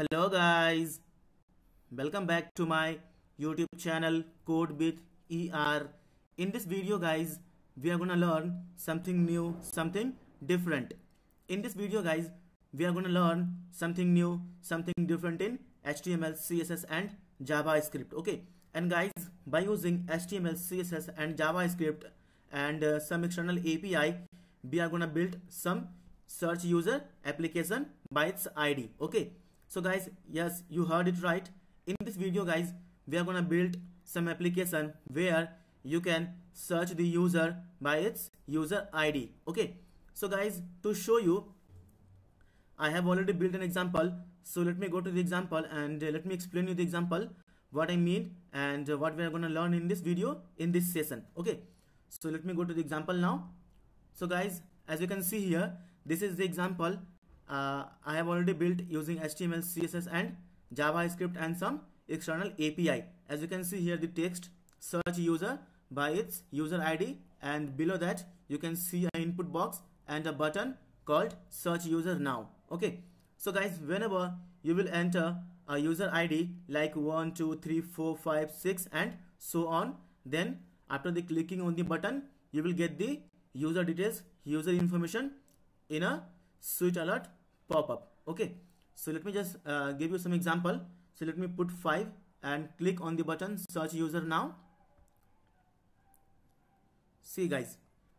hello guys. Welcome back to my youtube channel code with er in this video guys we are gonna learn something new something different. In this video guys we are gonna learn something new something different in html css and javascript okay? And guys by using html css and javascript and uh, some external api we are gonna build some search user application by its id okay so guys yes you heard it right. In this video guys we are gonna build some application where you can search the user by its user id okay so guys to show you i have already built an example. So let me go to the example and let me explain you the example what i mean and what we are going to learn in this video in this session. Okay so let me go to the example now. So guys as you can see here this is the example uh, I have already built using HTML, CSS and JavaScript and some external API. As you can see here the text search user by its user ID and below that you can see an input box and a button called search user now. Okay. So guys whenever you will enter a user ID like 1, 2, 3, 4, 5, 6 and so on then after the clicking on the button you will get the user details user information in a sweet alert pop-up. Okay so let me just uh, give you some example. So let me put 5 and click on the button search user now. See guys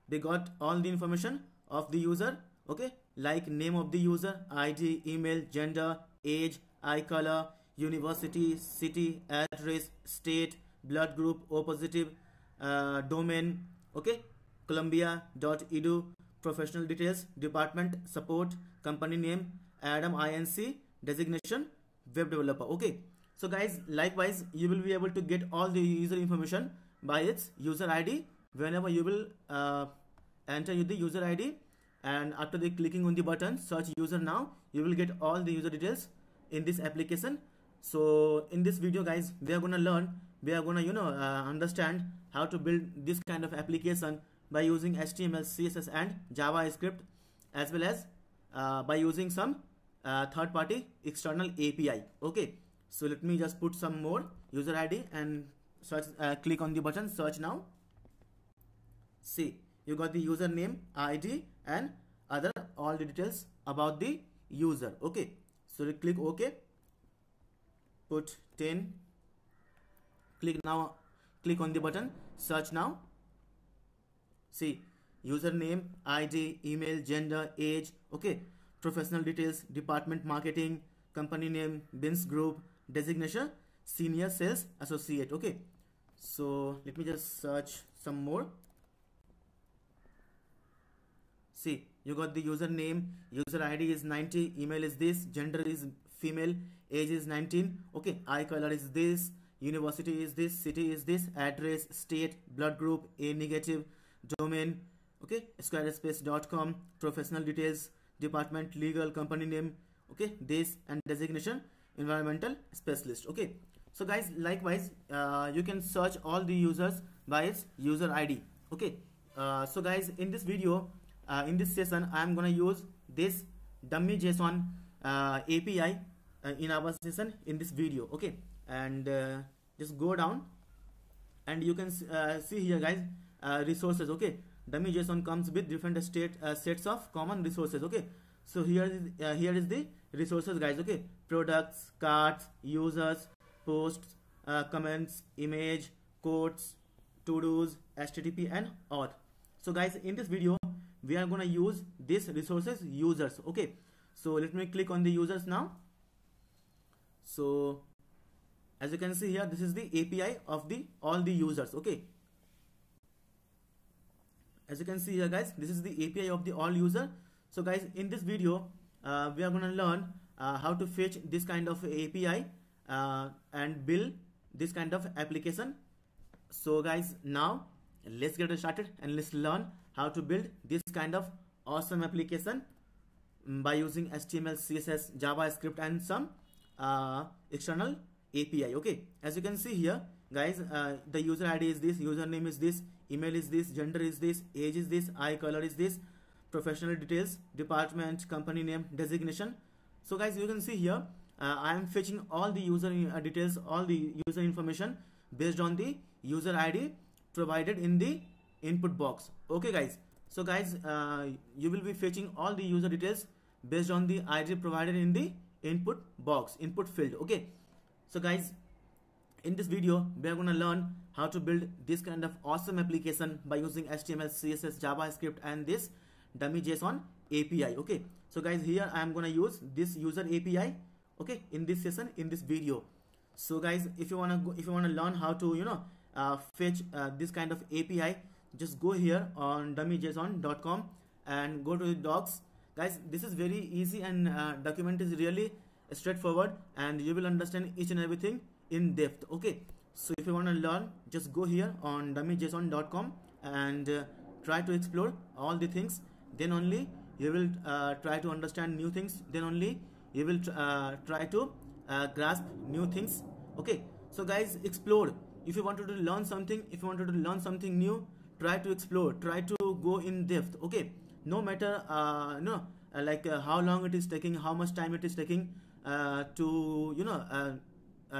they got all the information of the user. Okay like name of the user id email gender age eye color university city address state blood group o positive uh, domain. Okay columbia.edu professional details department support company name adam inc designation web developer. Okay. So guys likewise you will be able to get all the user information by its user id whenever you will uh, enter the user id and after the clicking on the button search user now you will get all the user details in this application. So in this video guys we are gonna learn we are gonna you know uh, understand how to build this kind of application by using html css and javascript as well as uh, by using some uh, third party external api okay. So let me just put some more user id and search uh, click on the button search now. See you got the username id and other all the details about the user. Okay. So click ok. Put 10 click now click on the button search now see username id email gender age okay. Professional details department marketing company name bins group designation senior sales associate okay. So let me just search some more. See you got the username. User id is 90 email is this gender is female age is 19 okay. Eye color is this university is this city is this address state blood group a negative domain okay? squarespace.com professional details department legal company name okay? This and designation environmental specialist okay? So guys likewise uh, you can search all the users by its user id okay? Uh, so guys in this video uh, in this session i am gonna use this dummy json uh, api uh, in our session in this video okay? And uh, just go down and you can see here guys resources okay? Dummy json comes with different state sets of common resources okay? So here is uh, here is the resources guys okay? Products carts users posts uh, comments image quotes to dos http and auth so guys in this video we are gonna use this resources users okay? So let me click on the users now. So as you can see here this is the api of the all the users okay as you can see here guys this is the api of the all user. So guys in this video uh, we are going to learn uh, how to fetch this kind of api uh, and build this kind of application. So guys now let's get started and let's learn how to build this kind of awesome application by using html css javascript and some uh, external api okay? As you can see here guys uh, the user id is this username is this email is this gender is this age is this eye color is this professional details department company name designation so guys you can see here uh, I am fetching all the user uh, details, all the user information based on the user ID provided in the input box. Okay guys. So guys, uh, you will be fetching all the user details based on the ID provided in the input box, input field. Okay. So guys, in this video, we are going to learn how to build this kind of awesome application by using HTML, CSS, JavaScript and this dummy JSON API. Okay. So guys, here I am going to use this user API. Okay. In this session, in this video. So guys, if you want to go, if you want to learn how to, you know, uh, fetch uh, this kind of API, just go here on dummyjson.com and go to the docs. Guys, this is very easy and uh, document is really straightforward and you will understand each and everything in depth. Okay so if you want to learn just go here on dummyjson.com and uh, try to explore all the things. Then only you will uh, try to understand new things. Then only you will uh, try to uh, grasp new things. Okay so guys explore. If you wanted to learn something if you wanted to learn something new try to explore. Try to go in depth. Okay no matter uh, no uh, like how long it is taking how much time it is taking to you know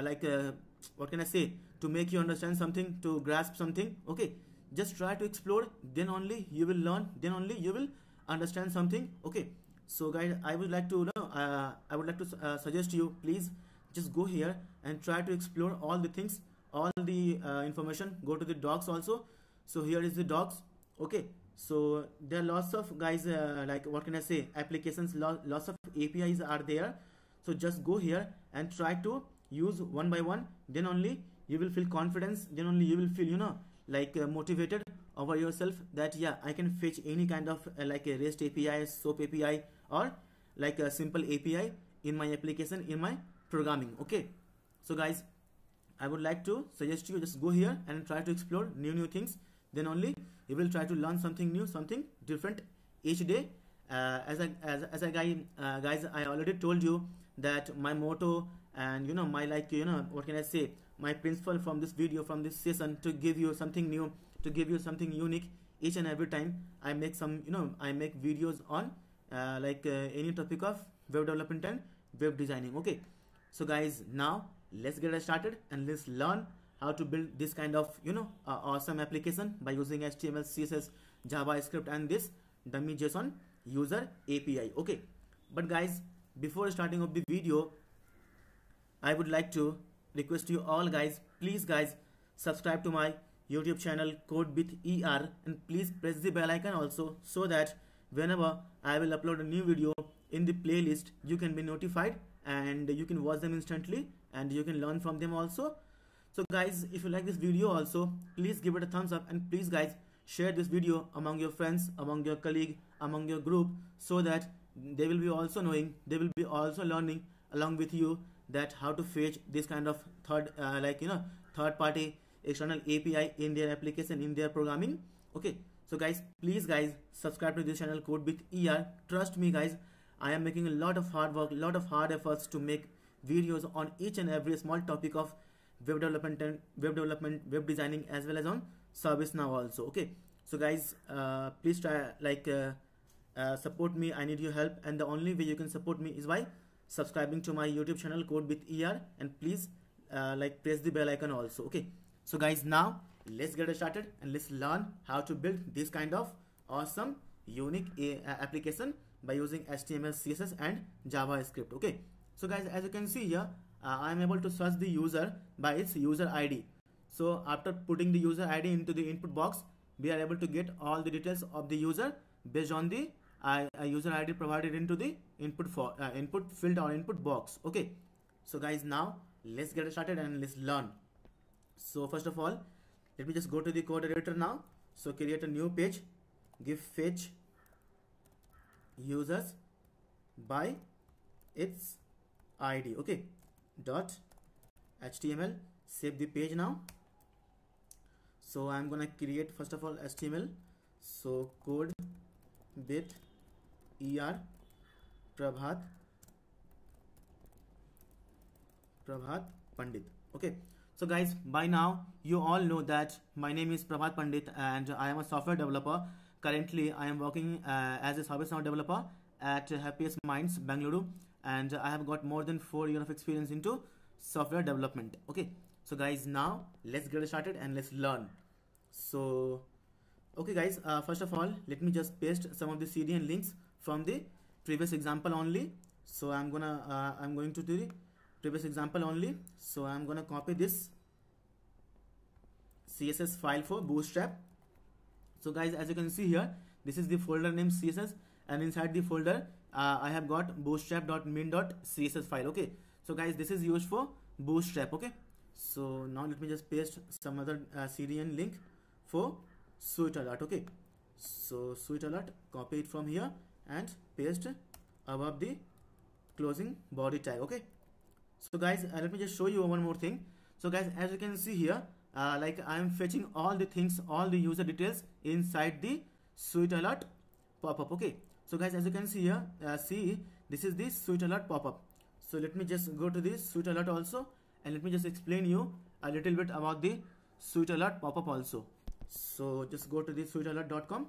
like uh, what can I say? To make you understand something to grasp something okay. Just try to explore then only you will learn then only you will understand something okay. So guys I would like to know uh, I would like to uh, suggest you please just go here and try to explore all the things all the uh, information. Go to the docs also. So here is the docs okay. So there are lots of guys uh, like what can I say? Applications lots of APIs are there. So just go here and try to use one by one then only you will feel confidence then only you will feel you know like uh, motivated over yourself that yeah i can fetch any kind of uh, like a rest api soap api or like a simple api in my application in my programming okay? So guys i would like to suggest you just go here and try to explore new new things. Then only you will try to learn something new something different each day. Uh, as I as, as I guy, uh, guys I already told you that my motto and you know my like you know what can i say? My principle from this video from this session to give you something new to give you something unique each and every time i make some you know i make videos on uh, like uh, any topic of web development and web designing. Okay. So guys now let's get started and let's learn how to build this kind of you know uh, awesome application by using html css javascript and this dummy json user api okay. But guys before starting of the video I would like to request you all guys, please guys, subscribe to my YouTube channel Code With ER and please press the bell icon also so that whenever I will upload a new video in the playlist, you can be notified and you can watch them instantly and you can learn from them also. So guys, if you like this video also, please give it a thumbs up and please guys, share this video among your friends, among your colleague, among your group so that they will be also knowing, they will be also learning along with you that how to fetch this kind of third uh, like you know third party external API in their application in their programming. Okay. So guys please guys subscribe to this channel code with ER trust me guys I am making a lot of hard work lot of hard efforts to make videos on each and every small topic of web development and web development web designing as well as on service now also. Okay. So guys uh, please try like uh, uh, support me. I need your help. And the only way you can support me is by subscribing to my youtube channel Code With ER and please uh, like press the bell icon also okay? So guys now let's get started and let's learn how to build this kind of awesome unique uh, application by using html css and javascript okay? So guys as you can see here uh, i am able to search the user by its user id so after putting the user id into the input box we are able to get all the details of the user based on the I, a user ID provided into the input for uh, input field or input box. Okay. So guys, now let's get started and let's learn. So first of all, let me just go to the code editor now. So create a new page, give fetch users by its ID. Okay. Dot HTML. Save the page now. So I'm gonna create first of all HTML. So code with er prabhat prabhat pandit. Okay. So guys by now you all know that my name is prabhat pandit and i am a software developer. Currently i am working uh, as a service now developer at happiest minds bangalore. And I have got more than four years of experience into software development. Okay. So guys now let's get started and let's learn. So okay guys uh, first of all let me just paste some of the CDN links from the previous example only. So I'm gonna uh, I'm going to the previous example only. So I'm gonna copy this CSS file for bootstrap. So guys as you can see here this is the folder name CSS and inside the folder uh, I have got bootstrap.min.css file okay? So guys this is used for bootstrap okay? So now let me just paste some other uh, CDN link for sweet alert okay? So sweet alert copy it from here and paste above the closing body tag okay? So guys uh, let me just show you one more thing. So guys as you can see here uh, like I am fetching all the things all the user details inside the sweet alert pop-up okay? So guys as you can see here uh, see this is the sweet alert pop-up. So let me just go to this sweet alert also and let me just explain you a little bit about the sweet alert pop-up also. So just go to the sweetalert.com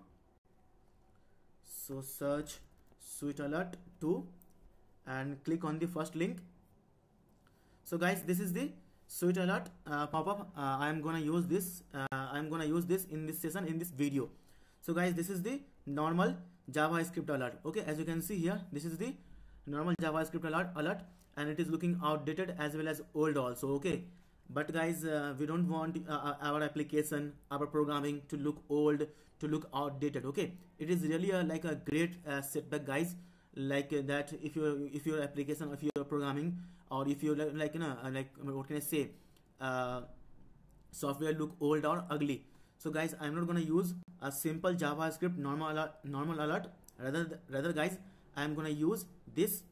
so search sweet alert 2 and click on the first link. So guys this is the sweet alert uh, pop-up. Uh, i am gonna use this uh, i am gonna use this in this session in this video. So guys this is the normal javascript alert. Okay as you can see here this is the normal javascript alert alert and it is looking outdated as well as old also okay? But guys uh, we don't want uh, our application our programming to look old to look outdated okay? It is really a, like a great uh, setback guys. Like uh, that if your if your application if your programming or if you like you know uh, like what can i say? Software look old or ugly. So guys i'm not to use a simple javascript normal alert, normal alert. Rather rather guys i'm to use this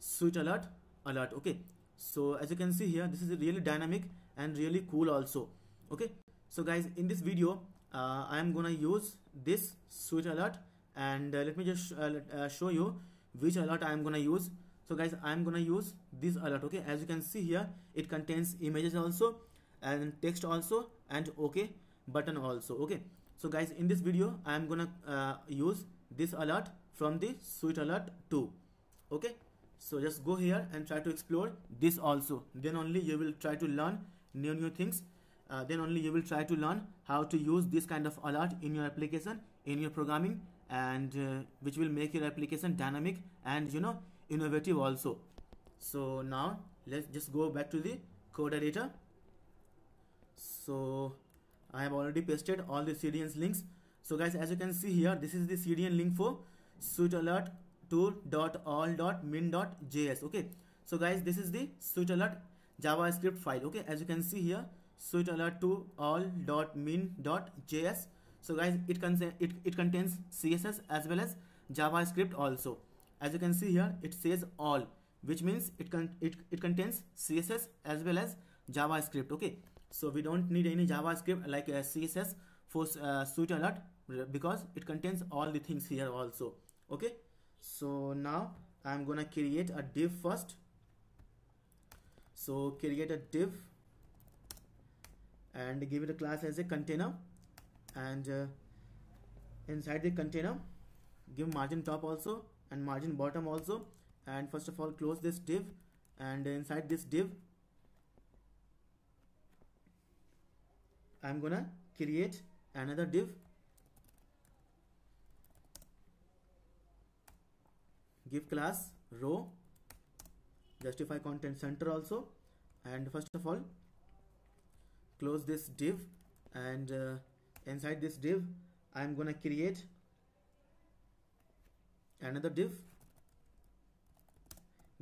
sweet alert alert okay? So as you can see here this is really dynamic and really cool also okay? So guys in this video uh, i am gonna use this sweet alert and uh, let me just uh, uh show you which alert i am gonna use. So guys i am gonna use this alert okay? As you can see here it contains images also and text also and okay button also okay? So guys in this video i am gonna uh, use this alert from the sweet alert 2 okay? So just go here and try to explore this also. Then only you will try to learn new new things uh, then only you will try to learn how to use this kind of alert in your application in your programming and uh, which will make your application dynamic and you know innovative also. So now let's just go back to the code editor. So I have already pasted all the CDN's links. So guys as you can see here this is the CDN link for sweet alert 2.all.min.js okay? So guys this is the sweet alert javascript file okay? As you can see here sweet alert to all.min.js so guys it, it, it contains css as well as javascript also. As you can see here it says all which means it con it, it contains css as well as javascript okay? So we don't need any javascript like a css for uh, sweet alert because it contains all the things here also okay? So now i'm gonna create a div first. So create a div and give it a class as a container. And uh, inside the container give margin top also and margin bottom also. And first of all close this div and inside this div I'm gonna create another div. Give class row justify content center also. And first of all close this div and uh, inside this div I'm gonna create another div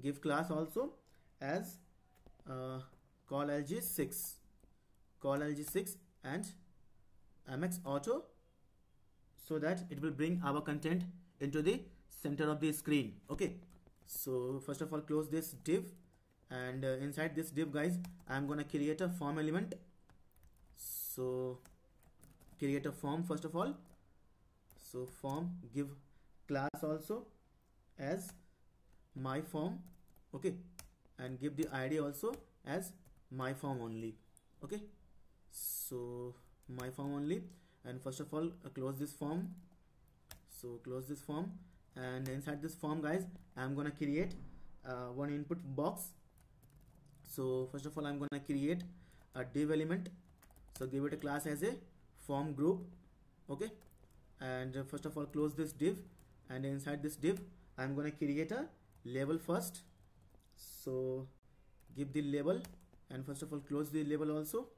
give class also as uh, col lg6 col lg6 and mx auto so that it will bring our content into the center of the screen. Okay so first of all close this div and uh, inside this div guys i'm gonna create a form element so create a form first of all. So form give class also as my form okay? And give the id also as my form only okay? So my form only. And first of all uh, close this form. So close this form. And inside this form guys i'm gonna create uh, one input box. So first of all i'm gonna create a div element so give it a class as a form group okay? And first of all close this div. And inside this div i'm gonna create a label first. So give the label. And first of all close the label also.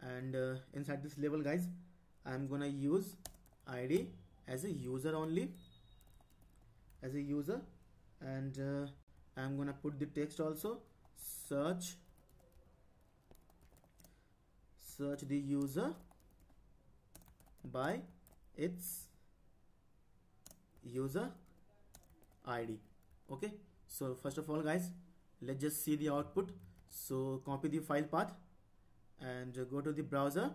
And uh, inside this label guys i'm gonna use id as a user only. As a user. And uh, i'm gonna put the text also. Search search the user by its user id okay? So first of all guys let's just see the output. So copy the file path and go to the browser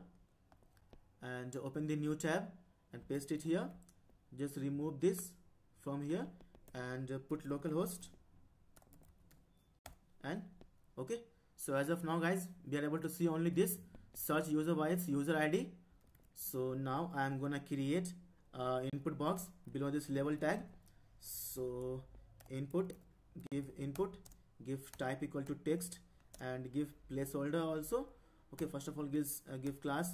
and open the new tab and paste it here. Just remove this from here and put localhost and okay? So as of now guys we are able to see only this search user by its user id so now i am gonna create input box below this label tag. So input give input give type equal to text and give placeholder also. Okay first of all gives uh, give class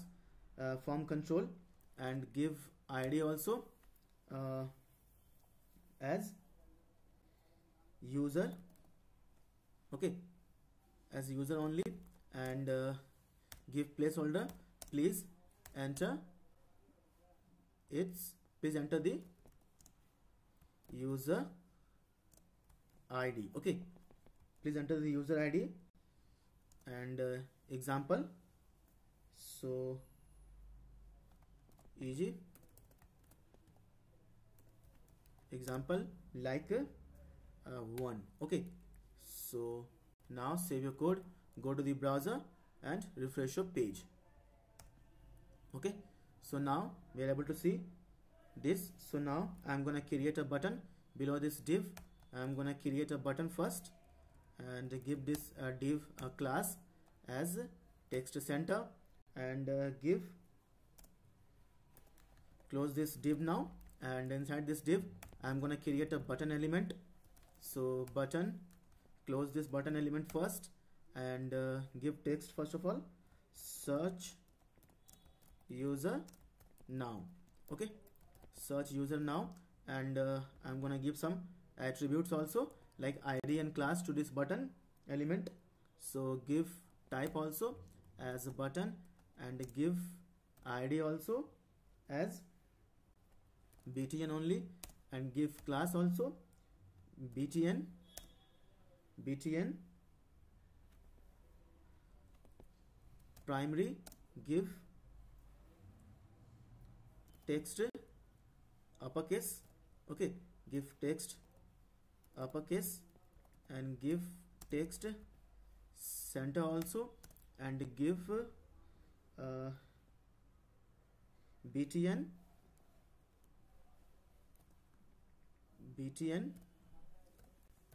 uh, form control and give id also uh, as user. Okay as user only and uh, give placeholder please enter it's please enter the user id okay. Please enter the user id and uh, example. So easy. Example like uh, one. Okay. So now save your code. Go to the browser and refresh your page. Okay? So now we are able to see this. So now i'm gonna create a button. Below this div i'm gonna create a button first and give this uh, div a class as text center and uh, give close this div now and inside this div I'm gonna create a button element. So button close this button element first and uh, give text first of all. Search user now. Okay? Search user now. And uh, I'm gonna give some attributes also like id and class to this button element. So give type also as a button and give id also as btn only and give class also btn btn primary give text uppercase okay give text uppercase and give text center also and give uh, btn btn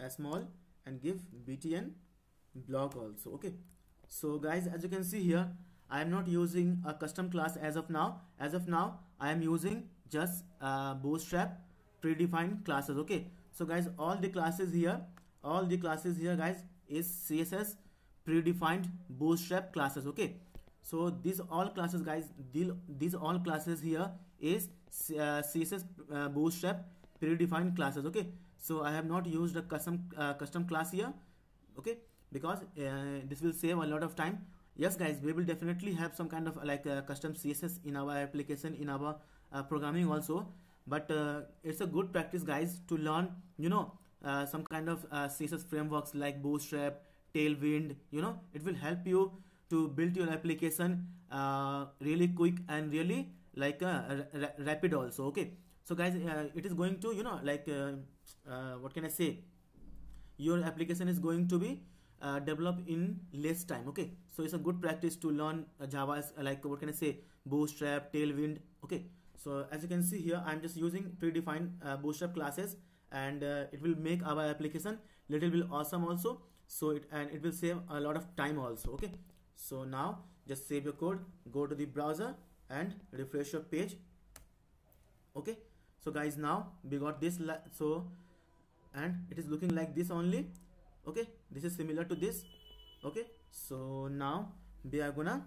small and give btn block also okay so guys as you can see here i am not using a custom class as of now. As of now i am using just uh, bootstrap predefined classes okay? So guys all the classes here all the classes here guys is css predefined bootstrap classes okay? So these all classes guys these all classes here is uh, css uh, bootstrap predefined classes okay? So i have not used a custom uh, custom class here okay because uh, this will save a lot of time. Yes guys we will definitely have some kind of like uh, custom css in our application in our uh, programming also. But uh, it's a good practice guys to learn you know uh, some kind of uh, css frameworks like bootstrap tailwind you know it will help you to build your application really quick and really like rapid also okay? So guys it is going to you know like what can i say? Your application is going to be uh, develop in less time okay? So it's a good practice to learn uh, java like what can i say? Bootstrap tailwind okay? So as you can see here i'm just using predefined uh, bootstrap classes and uh, it will make our application little bit awesome also. So it and it will save a lot of time also okay? So now just save your code go to the browser and refresh your page okay? So guys now we got this so and it is looking like this only okay? This is similar to this. Okay? So now we are gonna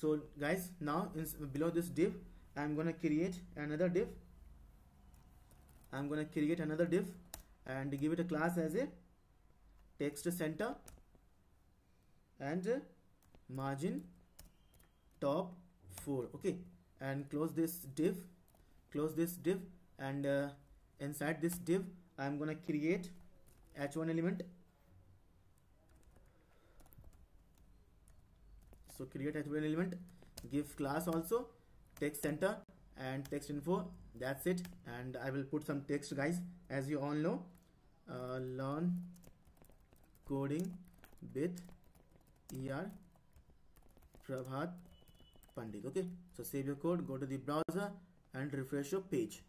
so guys now in below this div i'm gonna create another div. I'm gonna create another div and give it a class as a text center and margin top 4 okay? And close this div close this div and uh, inside this div I'm gonna create h1 element. So create h1 element. Give class also. Text center and text info. That's it. And I will put some text guys. As you all know uh, learn coding with er Prabhat Pandit. Okay? So save your code. Go to the browser and refresh your page.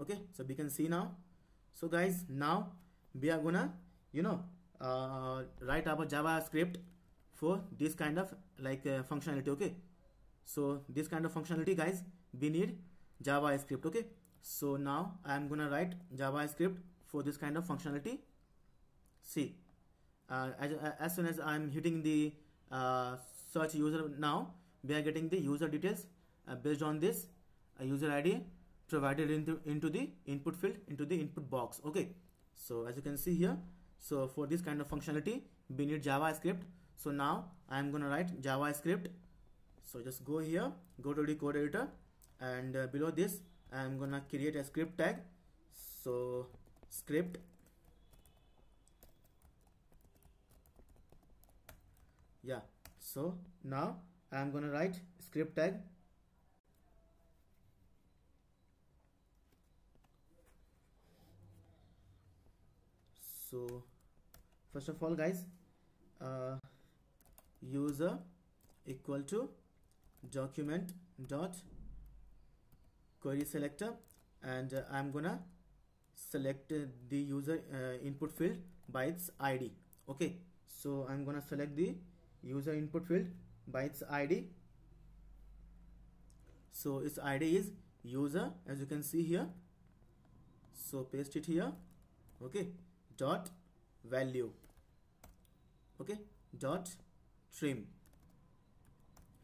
Okay? So we can see now so guys now we are gonna you know uh, write our javascript for this kind of like uh, functionality okay? So this kind of functionality guys we need javascript okay? So now i am gonna write javascript for this kind of functionality. See uh, as, as soon as i'm hitting the uh, search user now we are getting the user details. Uh, based on this uh, user id provided into into the input field into the input box okay? So as you can see here so for this kind of functionality we need javascript. So now i am gonna write javascript. So just go here go to the code editor and uh, below this i am gonna create a script tag. So script. Yeah so now i am gonna write script tag so first of all guys uh, user equal to document dot query selector and uh, I'm gonna select uh, the user uh, input field by its ID okay so I'm gonna select the user input field by its ID so its ID is user as you can see here. So paste it here. Okay dot value. Okay? Dot trim.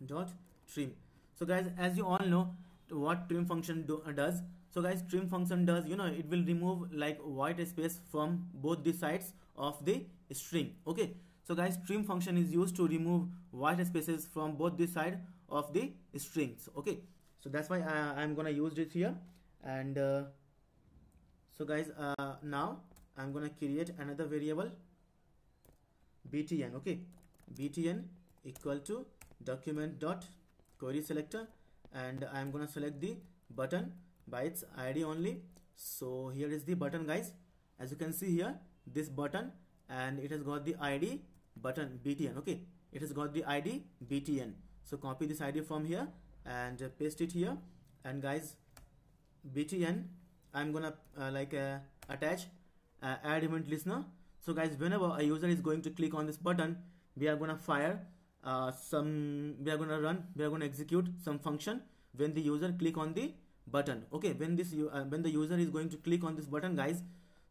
Dot trim. So guys as you all know what trim function do, uh, does. So guys trim function does you know it will remove like white space from both the sides of the string. Okay? So guys trim function is used to remove white spaces from both the side of the strings. Okay? So that's why I, i'm gonna use this here. And uh, so guys uh, now I'm gonna create another variable btn okay? btn equal to document dot query selector and I'm gonna select the button by its ID only. So here is the button guys. As you can see here this button and it has got the ID button btn okay? It has got the ID btn. So copy this ID from here and paste it here. And guys btn I'm gonna uh, like uh, attach uh, add event listener. So guys whenever a user is going to click on this button we are gonna fire uh, some we are gonna run we are gonna execute some function when the user click on the button. Okay when this uh, when the user is going to click on this button guys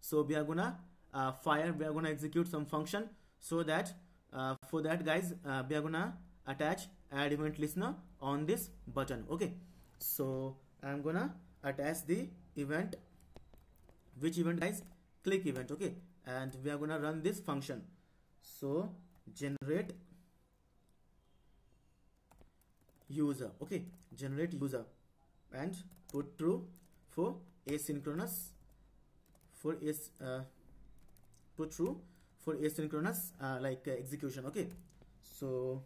so we are gonna uh, fire we are gonna execute some function so that uh, for that guys uh, we are gonna attach add event listener on this button. Okay so i'm gonna attach the event. Which event guys click event okay? And we are gonna run this function. So generate user okay? Generate user and put true for asynchronous for is uh, put true for asynchronous uh, like uh, execution okay? So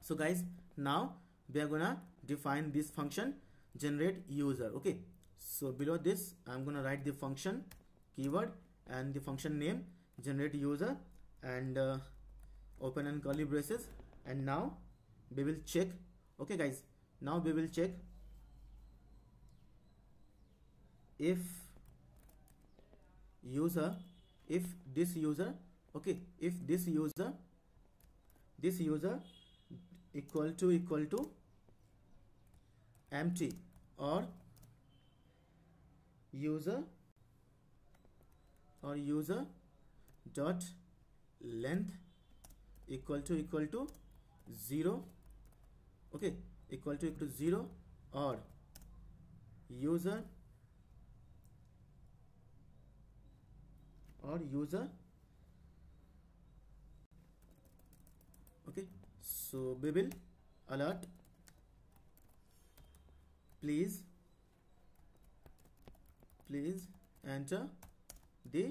so guys now we are gonna define this function generate user. Okay so below this i'm gonna write the function keyword and the function name generate user and uh, open and curly braces. And now we will check. Okay guys now we will check if user if this user okay if this user this user equal to equal to empty or user or user dot length equal to equal to 0 okay equal to equal to 0 or user or user. Okay so we will alert please please enter the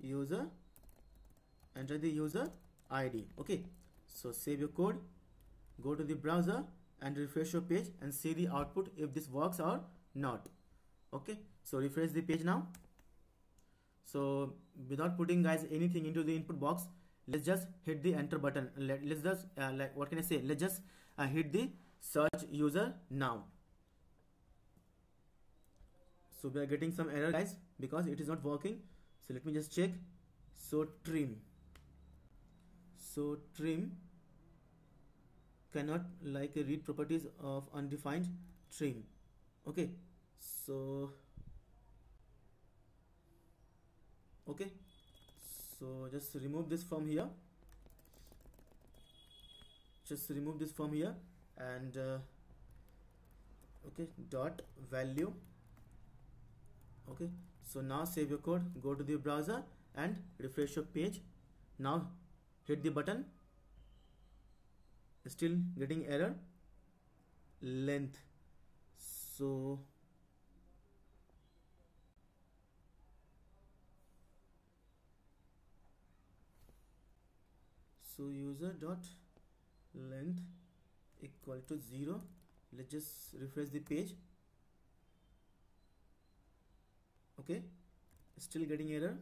user enter the user id okay so save your code go to the browser and refresh your page and see the output if this works or not. Okay so refresh the page now. So without putting guys anything into the input box let's just hit the enter button. Let, let's just uh, like what can i say? Let's just uh, hit the search user now so we are getting some error guys because it is not working. So let me just check. So trim. So trim cannot like a read properties of undefined trim. Okay. So okay. So just remove this from here. Just remove this from here and uh, okay dot value okay? So now save your code go to the browser and refresh your page. Now hit the button. Still getting error. Length. So so user dot length equal to 0 let's just refresh the page okay? Still getting error?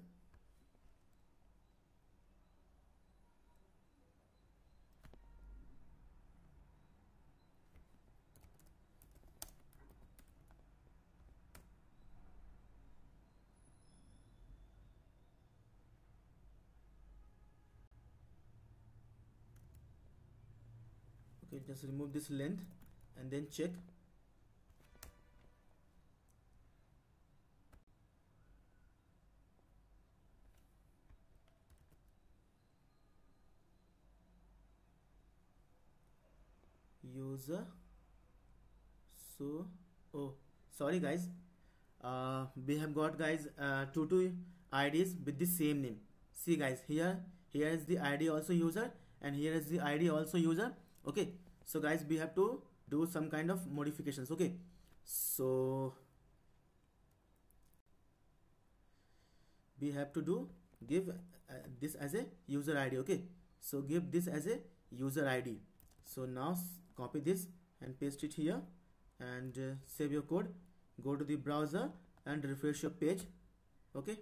Okay just remove this length and then check so oh sorry guys. Uh, we have got guys uh, two two IDs with the same name. See guys here here is the ID also user and here is the ID also user. Okay so guys we have to do some kind of modifications. Okay so we have to do give uh, this as a user id okay so give this as a user id so now copy this and paste it here and uh, save your code. Go to the browser and refresh your page. Okay?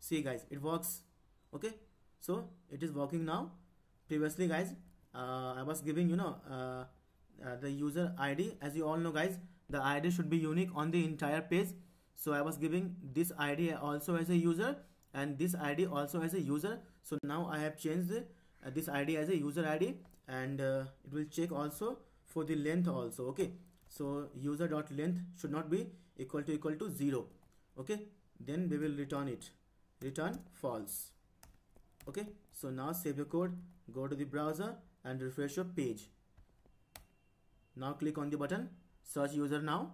See guys it works. Okay? So it is working now. Previously guys uh, I was giving you know uh, uh, the user ID as you all know guys the ID should be unique on the entire page. So I was giving this ID also as a user and this ID also as a user. So now I have changed uh, this ID as a user ID and uh, it will check also for the length also okay? So user dot length should not be equal to equal to 0 okay? Then we will return it. Return false okay? So now save your code go to the browser and refresh your page. Now click on the button search user now.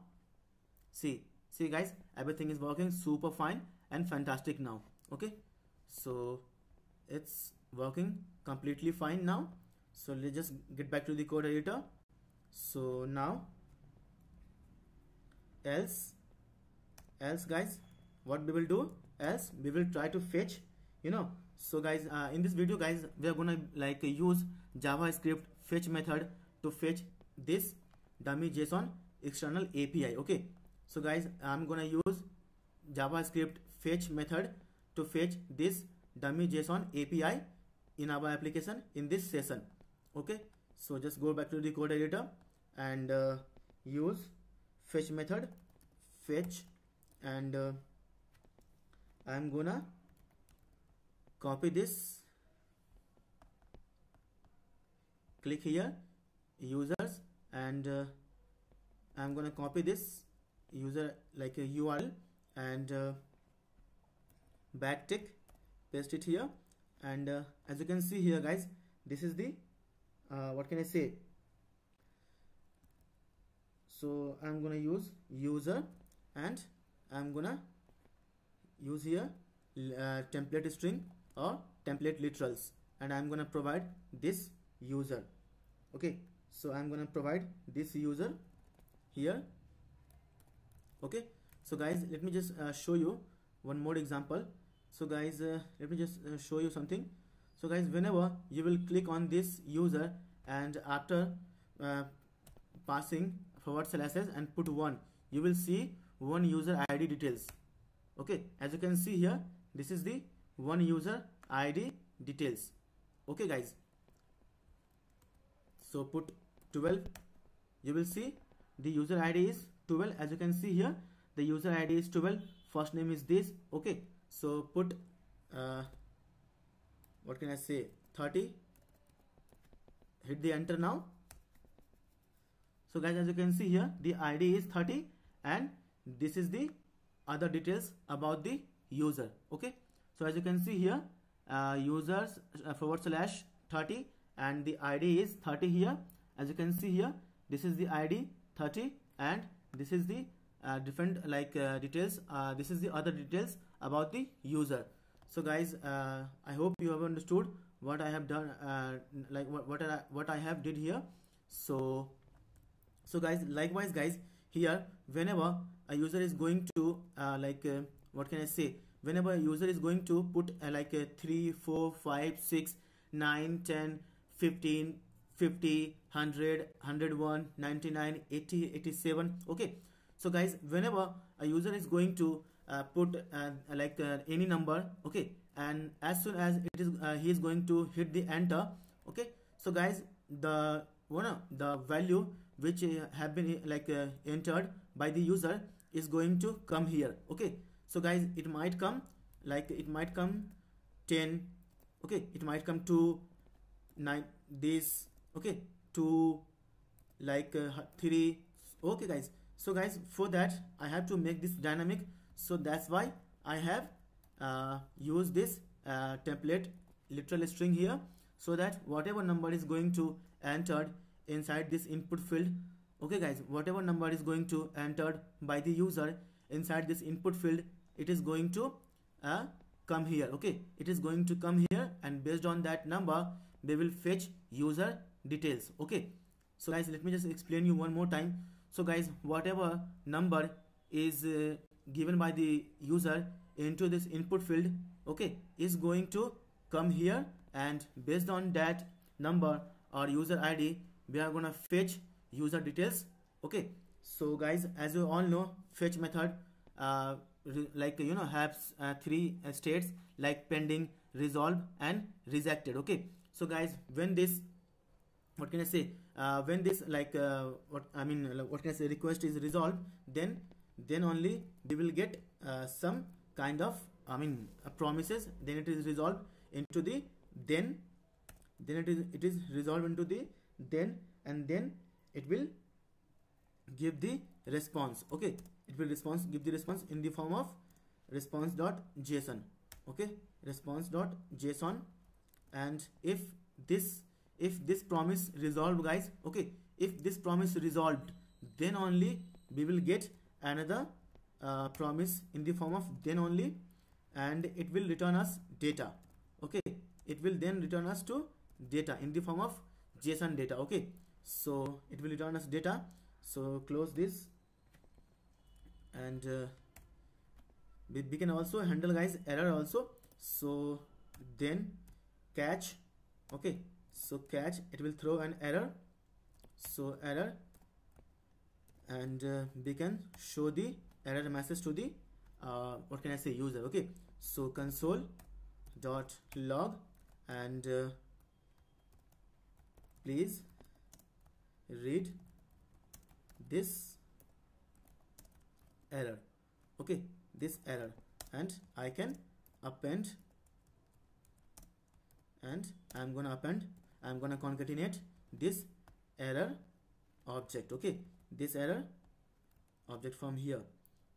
See see guys everything is working super fine and fantastic now okay? So it's working completely fine now so let's just get back to the code editor. So now else else guys what we will do? Else we will try to fetch you know. So guys uh, in this video guys we are gonna like use javascript fetch method to fetch this dummy json external api okay? So guys i'm gonna use javascript fetch method to fetch this dummy json api in our application in this session okay so just go back to the code editor and uh, use fetch method fetch and uh, i'm gonna copy this click here users and uh, I'm gonna copy this user like a URL and uh, backtick paste it here and uh, as you can see here guys this is the uh, what can I say? So I'm gonna use user and I'm gonna use here uh, template string or template literals. And I'm gonna provide this user. Okay so I'm gonna provide this user here. Okay so guys let me just uh, show you one more example. So guys uh, let me just uh, show you something. So guys whenever you will click on this user and after uh, passing forward slashes and put one you will see one user id details. Okay as you can see here this is the one user id details. Okay guys. So put 12 you will see the user id is 12 as you can see here the user id is 12 first name is this. Okay so put uh, what can i say? 30 hit the enter now. So guys as you can see here the id is 30 and this is the other details about the user. Okay? So as you can see here uh, users uh, forward slash 30 and the id is 30 here. As you can see here this is the id 30 and this is the uh, different like uh, details uh, this is the other details about the user. So guys uh, i hope you have understood what i have done uh, like what what I, what I have did here. So so guys likewise guys here whenever a user is going to uh, like uh, what can i say? Whenever a user is going to put uh, like a 3 4 5 6 9 10 15 50 100 101 99 80 87 okay. So guys whenever a user is going to uh, put uh, like uh, any number okay and as soon as it is uh, he is going to hit the enter okay? So guys the one the value which uh, have been uh, like uh, entered by the user is going to come here okay? So guys it might come like it might come 10 okay? It might come to 9 this okay? To like uh, 3 okay guys? So guys for that i have to make this dynamic. So that's why i have uh, used this uh, template literal string here so that whatever number is going to entered inside this input field okay guys whatever number is going to entered by the user inside this input field it is going to uh, come here okay? It is going to come here and based on that number they will fetch user details okay? So guys let me just explain you one more time. So guys whatever number is uh, given by the user into this input field okay is going to come here and based on that number or user id we are gonna fetch user details okay. So guys as you all know fetch method uh, like you know has uh, three states like pending resolve and rejected okay. So guys when this what can i say uh, when this like uh, what i mean what can i say request is resolved then then only we will get uh, some kind of i mean uh, promises then it is resolved into the then then it is it is resolved into the then and then it will give the response. Okay it will response give the response in the form of response dot json okay response dot json and if this if this promise resolved guys okay if this promise resolved then only we will get another uh, promise in the form of then only and it will return us data. Okay? It will then return us to data in the form of json data. Okay? So it will return us data. So close this. And uh, we, we can also handle guys error also. So then catch. Okay? So catch. It will throw an error. So error. And uh, we can show the error message to the uh, what can I say user okay? So console dot log and uh, please read this error okay? This error and I can append and I'm gonna append I'm gonna concatenate this error object okay? This error object from here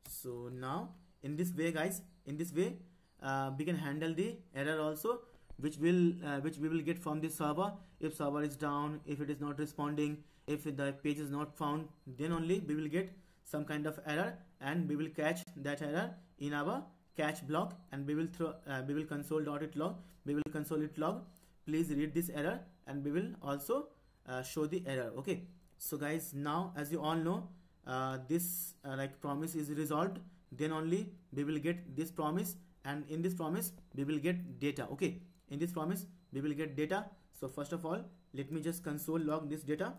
so now in this way guys in this way uh, we can handle the error also which will uh, which we will get from the server. If server is down if it is not responding if the page is not found then only we will get some kind of error and we will catch that error in our catch block and we will throw uh, we will console dot it log we will console it log. Please read this error and we will also uh, show the error okay? So guys now as you all know uh, this uh, like promise is resolved then only we will get this promise and in this promise we will get data okay? In this promise we will get data. So first of all let me just console log this data.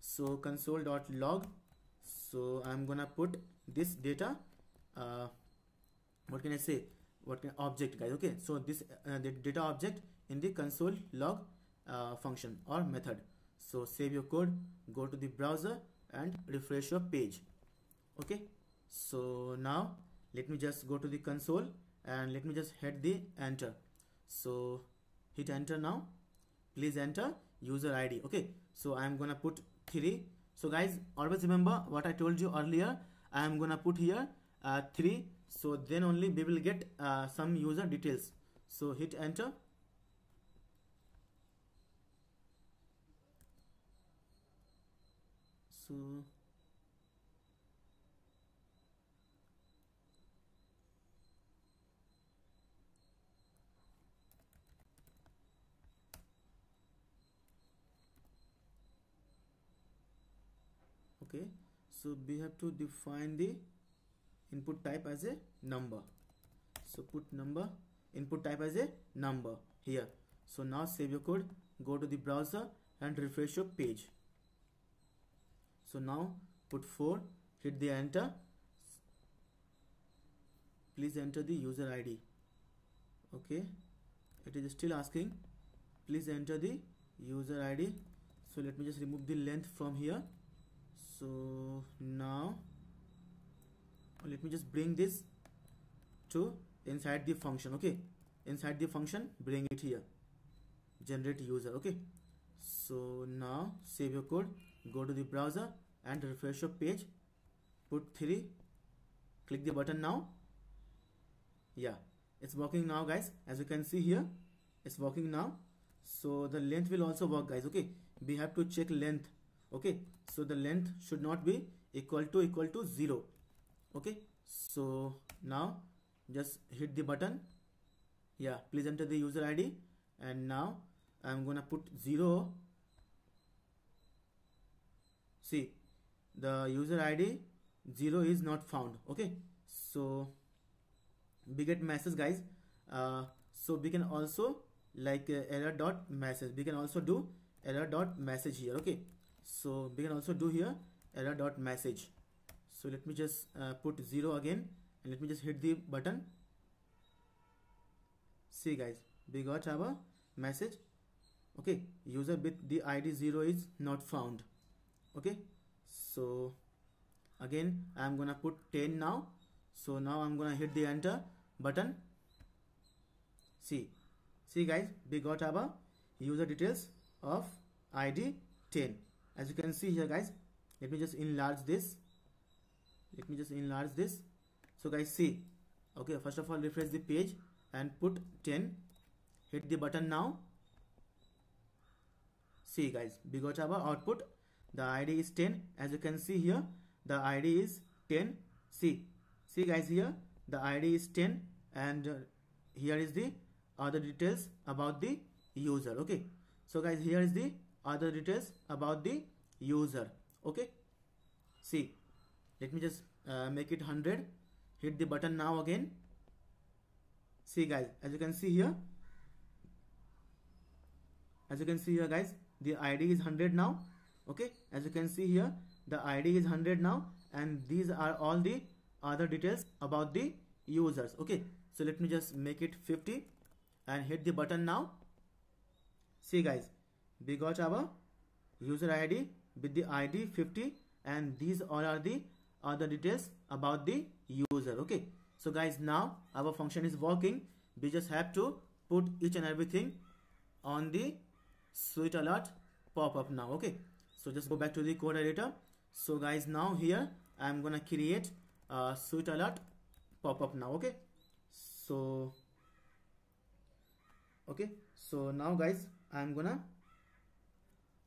So console dot log. So i'm gonna put this data uh, what can i say? What can object guys okay? So this uh, the data object in the console log uh, function or method. So save your code go to the browser and refresh your page. Okay? So now let me just go to the console and let me just hit the enter. So hit enter now. Please enter user id okay? So i am gonna put 3 so guys always remember what i told you earlier. I am gonna put here uh, 3 so then only we will get uh, some user details. So hit enter okay so we have to define the input type as a number. So put number input type as a number here. So now save your code go to the browser and refresh your page so now put 4 hit the enter. Please enter the user id okay. It is still asking. Please enter the user id so let me just remove the length from here. So now let me just bring this to inside the function. Okay. Inside the function bring it here. Generate user. Okay. So now save your code. Go to the browser and refresh your page. Put 3 click the button now. Yeah it's working now guys. As you can see here it's working now. So the length will also work guys okay? We have to check length okay? So the length should not be equal to equal to 0 okay? So now just hit the button. Yeah please enter the user id and now i'm gonna put 0 see the user id 0 is not found okay? So we get message guys. Uh, so we can also like uh, error dot message. We can also do error dot message here okay? So we can also do here error dot message. So let me just uh, put 0 again and let me just hit the button. See guys we got our message okay? User with the id 0 is not found okay so again i'm gonna put 10 now. So now i'm gonna hit the enter button. See see guys we got our user details of id 10 as you can see here guys let me just enlarge this. Let me just enlarge this. So guys see. Okay first of all refresh the page and put 10 hit the button now. See guys we got our output the id is 10 as you can see here the id is 10 see see guys here the id is 10 and uh, here is the other details about the user okay? So guys here is the other details about the user okay? See let me just uh, make it 100 hit the button now again. See guys as you can see here as you can see here guys the id is 100 now okay as you can see here the id is 100 now and these are all the other details about the users. Okay so let me just make it 50 and hit the button now. See guys we got our user id with the id 50 and these all are the other details about the user. Okay so guys now our function is working. We just have to put each and everything on the sweet alert pop up now. Okay so just go back to the code editor. So guys now here I'm gonna create a sweet alert pop-up now okay? So okay? So now guys I'm gonna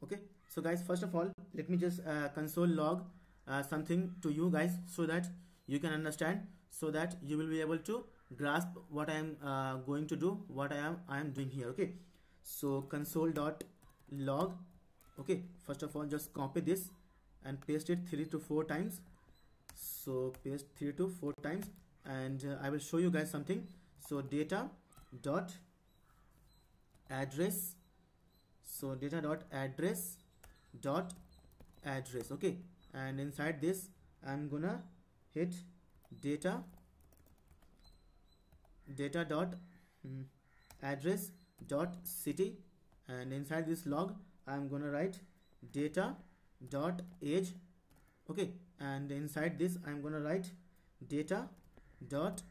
okay? So guys first of all let me just uh, console log uh, something to you guys so that you can understand so that you will be able to grasp what I am uh, going to do what I am I am doing here okay? So console dot log okay first of all just copy this and paste it three to four times. So paste three to four times and uh, I will show you guys something. So data dot address. So data dot address dot address. Okay and inside this I'm gonna hit data data dot um, address dot city. And inside this log I'm gonna write data dot age. Okay and inside this I'm gonna write data dot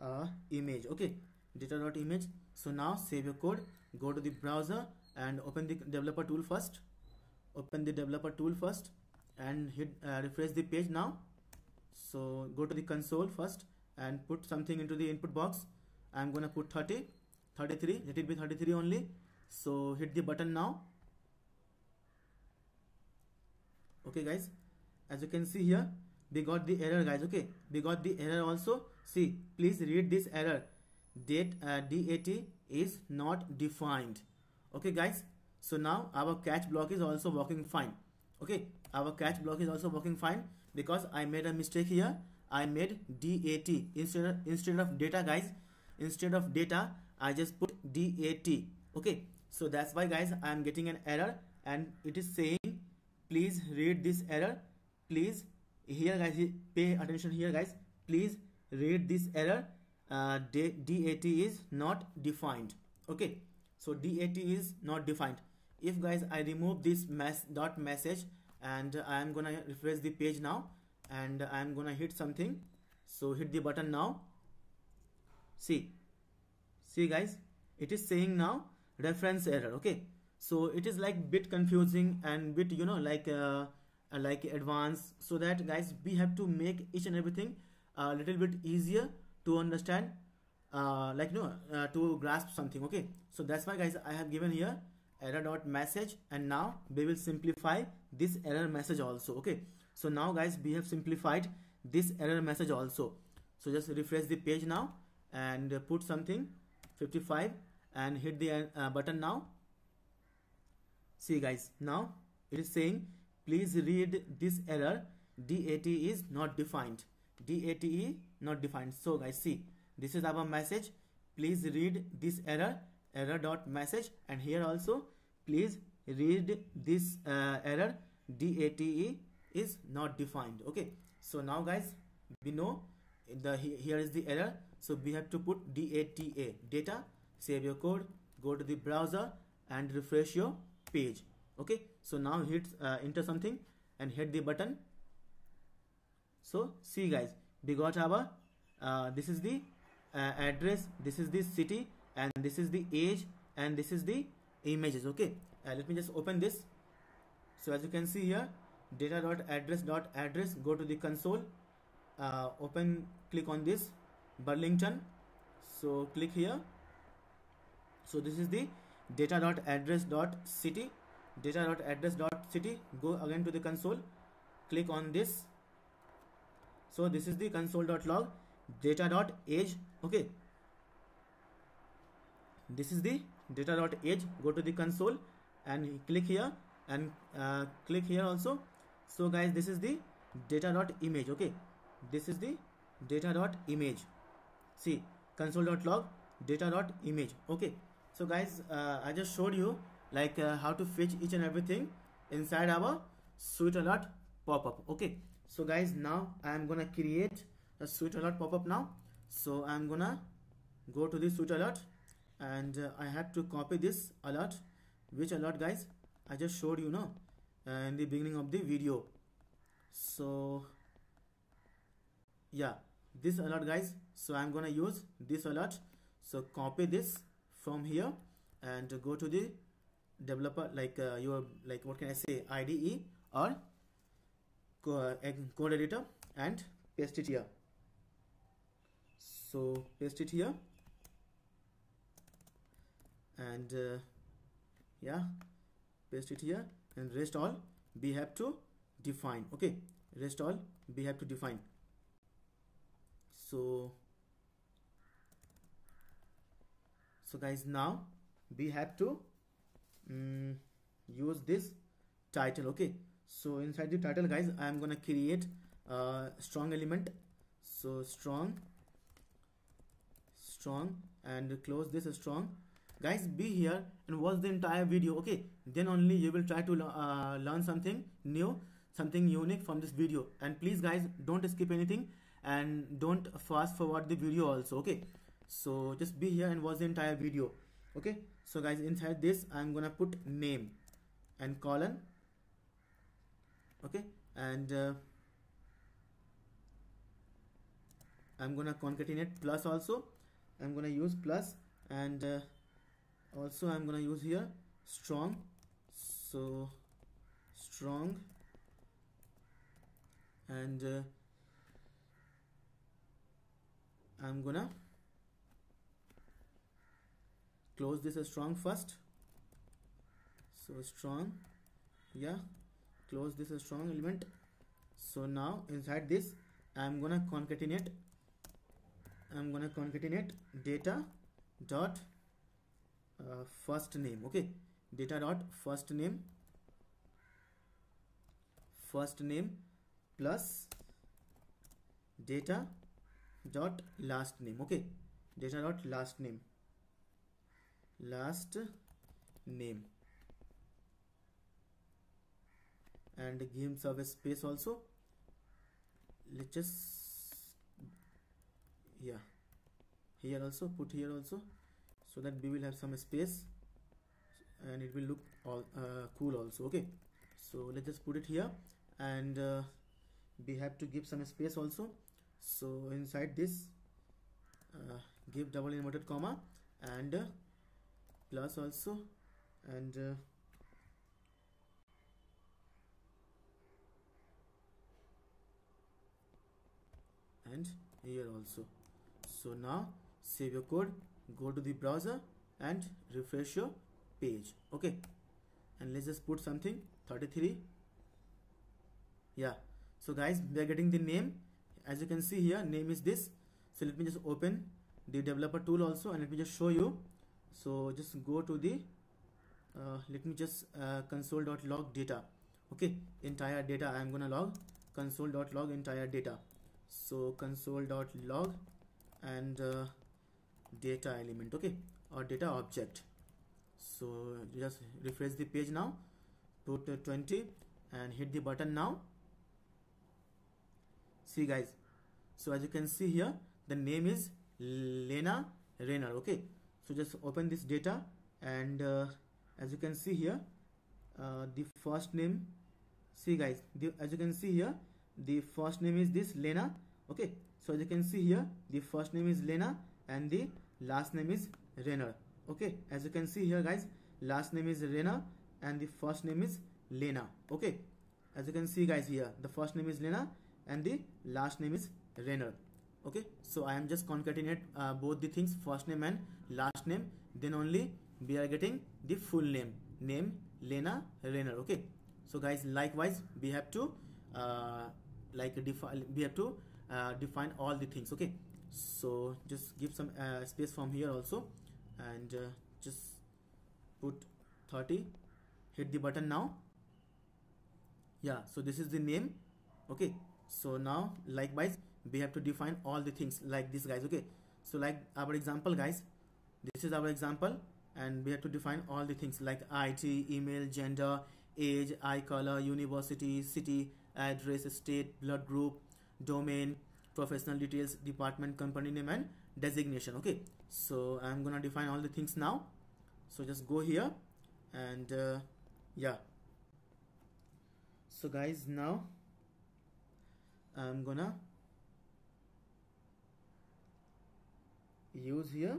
uh, image. Okay data dot image. So now save your code go to the browser and open the developer tool first. Open the developer tool first and hit uh, refresh the page now. So go to the console first and put something into the input box. I'm gonna put 30 33 let it be 33 only so hit the button now. Okay guys. As you can see here we got the error guys. Okay we got the error also. See please read this error. Date uh, dat is not defined. Okay guys. So now our catch block is also working fine. Okay our catch block is also working fine because i made a mistake here. I made dat instead of, instead of data guys. Instead of data i just put dat okay so that's why guys i am getting an error and it is saying please read this error. Please here guys pay attention here guys. Please read this error. Uh, dat is not defined. Okay. So dat is not defined. If guys i remove this mess dot message and i am gonna refresh the page now and i am gonna hit something. So hit the button now. See. See guys it is saying now reference error okay? So it is like bit confusing and bit you know like uh, uh, like advanced. So that guys we have to make each and everything a little bit easier to understand uh, like no uh, to grasp something okay? So that's why guys i have given here error dot message and now we will simplify this error message also okay? So now guys we have simplified this error message also. So just refresh the page now and put something 55 and hit the uh, button now. See guys now it is saying please read this error. Dat is not defined. Date not defined. So guys see this is our message. Please read this error error dot message and here also please read this uh, error. Date is not defined. Okay. So now guys we know the here is the error. So we have to put data data save your code go to the browser and refresh your page. Okay? So now hit uh, enter something and hit the button. So see guys we got our uh, this is the uh, address this is the city and this is the age and this is the images. Okay? Uh, let me just open this. So as you can see here data dot address dot address go to the console. Uh, open click on this burlington. So click here so this is the data dot address dot city data dot address dot city go again to the console. Click on this. So this is the console dot log data dot age okay. This is the data dot age go to the console and click here and uh, click here also. So guys this is the data dot image okay. This is the data dot image see console dot log data dot image okay so guys uh, i just showed you like uh, how to fetch each and everything inside our sweet alert pop-up. Okay. So guys now i am gonna create a sweet alert pop-up now. So i'm gonna go to this sweet alert and uh, i have to copy this alert. Which alert guys? I just showed you know uh, in the beginning of the video. So yeah. This alert guys. So i'm gonna use this alert. So copy this from here and go to the developer like uh, your like what can i say ide or code editor and paste it here. So paste it here. And uh, yeah paste it here and rest all we have to define. Okay rest all we have to define. So so guys now we have to um, use this title okay? So inside the title guys i am gonna create a strong element. So strong strong and close this strong. Guys be here and watch the entire video okay? Then only you will try to uh, learn something new something unique from this video. And please guys don't skip anything and don't fast forward the video also okay so just be here and watch the entire video. Okay? So guys inside this i'm gonna put name and colon. Okay? And uh, i'm gonna concatenate plus also. I'm gonna use plus and uh, also i'm gonna use here strong. So strong. And uh, I'm gonna close this strong first. So strong. Yeah. Close this strong element. So now inside this I'm gonna concatenate. I'm gonna concatenate data dot uh, first name okay? Data dot first name. First name plus data dot last name okay? Data dot last name last name. And give some space also. Let's just yeah here also put here also so that we will have some space and it will look all uh, cool also okay? So let's just put it here and uh, we have to give some space also. So inside this uh, give double inverted comma and uh, plus also and uh, and here also. So now save your code go to the browser and refresh your page. Okay. And let's just put something 33 yeah. So guys we are getting the name. As you can see here name is this. So let me just open the developer tool also and let me just show you so just go to the uh, let me just uh, console.log data. Okay entire data i am gonna log console.log entire data. So console.log and uh, data element okay or data object. So just refresh the page now put 20 and hit the button now. See guys so as you can see here the name is Lena Renner okay so just open this data and uh, as you can see here uh, the first name see guys the, as you can see here the first name is this Lena okay? So as you can see here the first name is Lena and the last name is Renner okay? As you can see here guys last name is Renner and the first name is Lena okay? As you can see guys here the first name is Lena and the last name is Renner okay so I am just concatenate uh, both the things first name and last name then only we are getting the full name. Name Lena Renner okay? So guys likewise we have to uh, like define we have to uh, define all the things okay? So just give some uh, space from here also and uh, just put 30 hit the button now. Yeah so this is the name okay? So now likewise we have to define all the things like this guys okay? So like our example guys this is our example and we have to define all the things like IT email gender age eye color university city address state blood group domain professional details department company name and designation okay? So i'm gonna define all the things now. So just go here and uh, yeah. So guys now I'm gonna use here.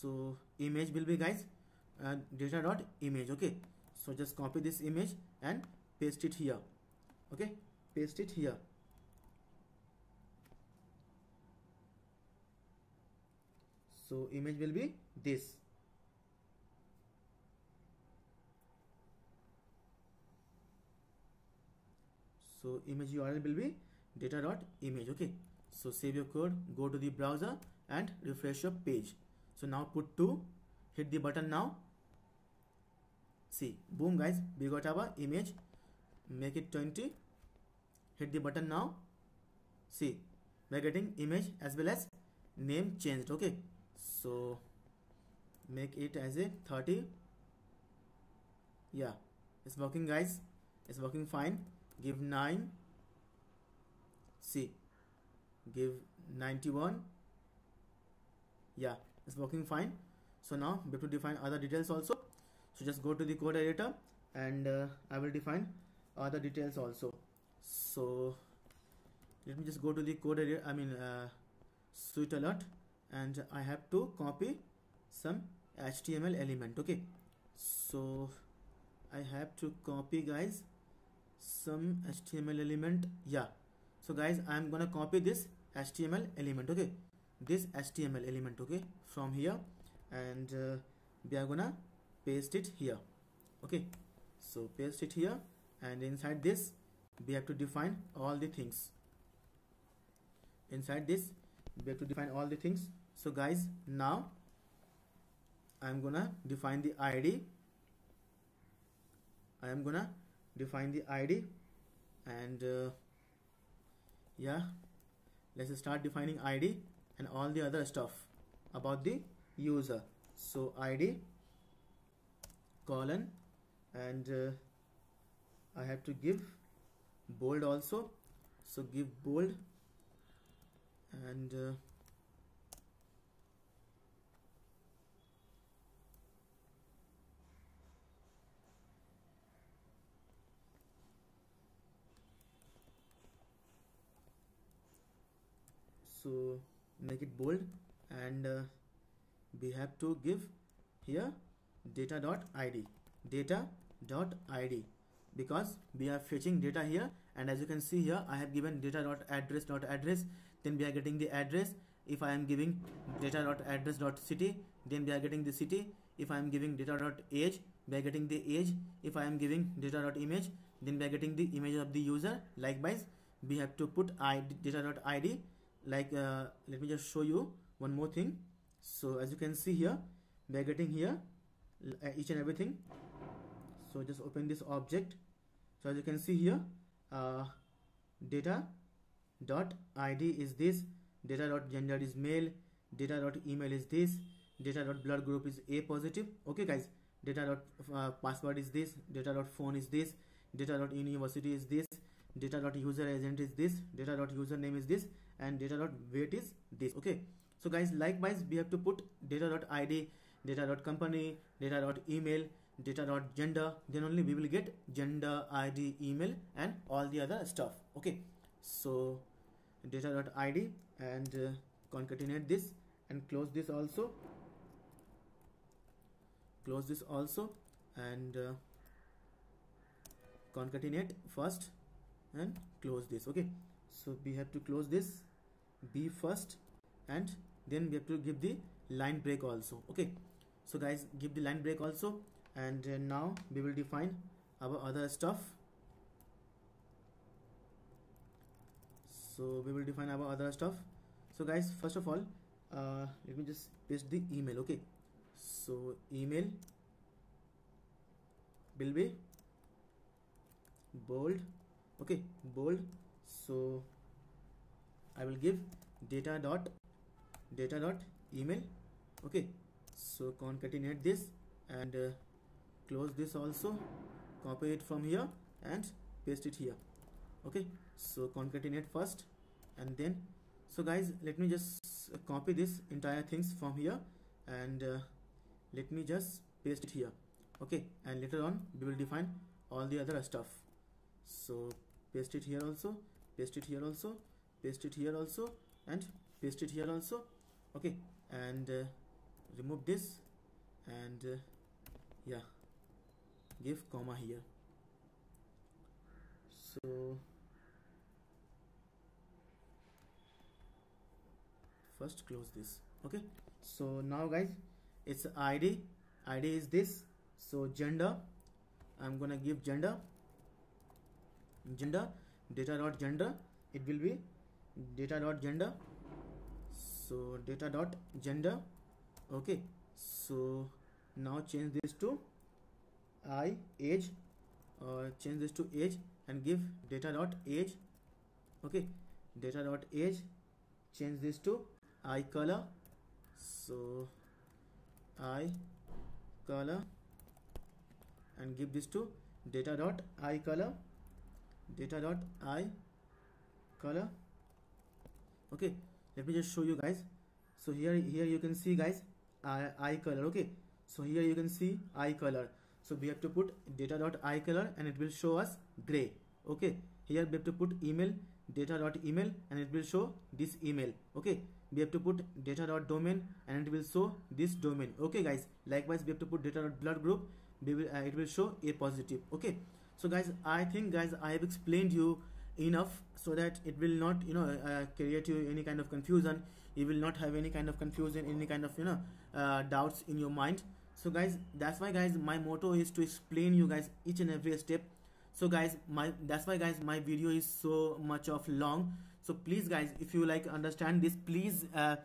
So image will be guys uh, data dot image okay? So just copy this image and paste it here okay? Paste it here. So image will be this. So image url will be data dot image okay so save your code go to the browser and refresh your page. So now put 2 hit the button now. See boom guys we got our image. Make it 20 hit the button now. See we're getting image as well as name changed okay? So make it as a 30 yeah it's working guys. It's working fine. Give 9 see give 91 yeah it's working fine. So now we have to define other details also. So just go to the code editor and uh, I will define other details also. So let me just go to the code editor I mean uh, sweet alert and I have to copy some HTML element okay? So I have to copy guys some HTML element. Yeah. So guys I'm gonna copy this HTML element okay? This HTML element okay from here and uh, we are gonna paste it here okay? So paste it here and inside this we have to define all the things. Inside this we have to define all the things. So guys now I'm gonna define the ID I am gonna define the id and uh, yeah let's start defining id and all the other stuff about the user. So id colon and uh, I have to give bold also. So give bold and uh, so make it bold and uh, we have to give here data dot id data dot id because we are fetching data here and as you can see here I have given data dot address dot address then we are getting the address. If I am giving data dot address dot city then we are getting the city. If I am giving data dot age we are getting the age. If I am giving data dot image then we are getting the image of the user. Likewise we have to put id data dot id like uh, let me just show you one more thing. So as you can see here we are getting here uh, each and everything. So just open this object. So as you can see here uh, data dot id is this data dot gender is male data dot email is this data dot blood group is a positive. Okay guys data dot uh, password is this data dot phone is this data dot university is this data dot user agent is this data dot username is this and data dot weight is this. Okay. So guys likewise we have to put data dot id data dot company data dot email data dot gender then only we will get gender id email and all the other stuff. Okay. So data dot id and uh, concatenate this and close this also. Close this also and uh, concatenate first and close this. Okay so we have to close this. B first and then we have to give the line break also. Okay. So guys give the line break also and uh, now we will define our other stuff. So we will define our other stuff. So guys first of all uh, let me just paste the email. Okay. So email will be bold. Okay. Bold so I will give data dot data dot email. Okay. So concatenate this and uh, close this also. Copy it from here and paste it here. Okay. So concatenate first and then so guys let me just copy this entire things from here and uh, let me just paste it here. Okay. And later on we will define all the other stuff. So paste it here also paste it here also. Paste it here also. And paste it here also. Okay. And uh, remove this. And uh, yeah. Give comma here. So first close this. Okay. So now guys it's id id is this. So gender. I'm gonna give gender. Gender data dot gender it will be data dot gender. So data dot gender okay. So now change this to i age uh, change this to age and give data dot age okay. Data dot age change this to i color. So i color and give this to data dot i color data dot i color. Okay let me just show you guys. So here here you can see guys eye, eye color. Okay so here you can see i color. So we have to put data dot i color and it will show us gray. Okay here we have to put email data dot email and it will show this email. Okay we have to put data dot domain and it will show this domain. Okay guys likewise we have to put data dot blood group. We will uh, it will show a positive. Okay so guys i think guys i have explained you enough so that it will not you know uh, create you any kind of confusion. You will not have any kind of confusion any kind of you know uh, doubts in your mind. So guys that's why guys my motto is to explain you guys each and every step. So guys my that's why guys my video is so much of long. So please guys if you like understand this please uh,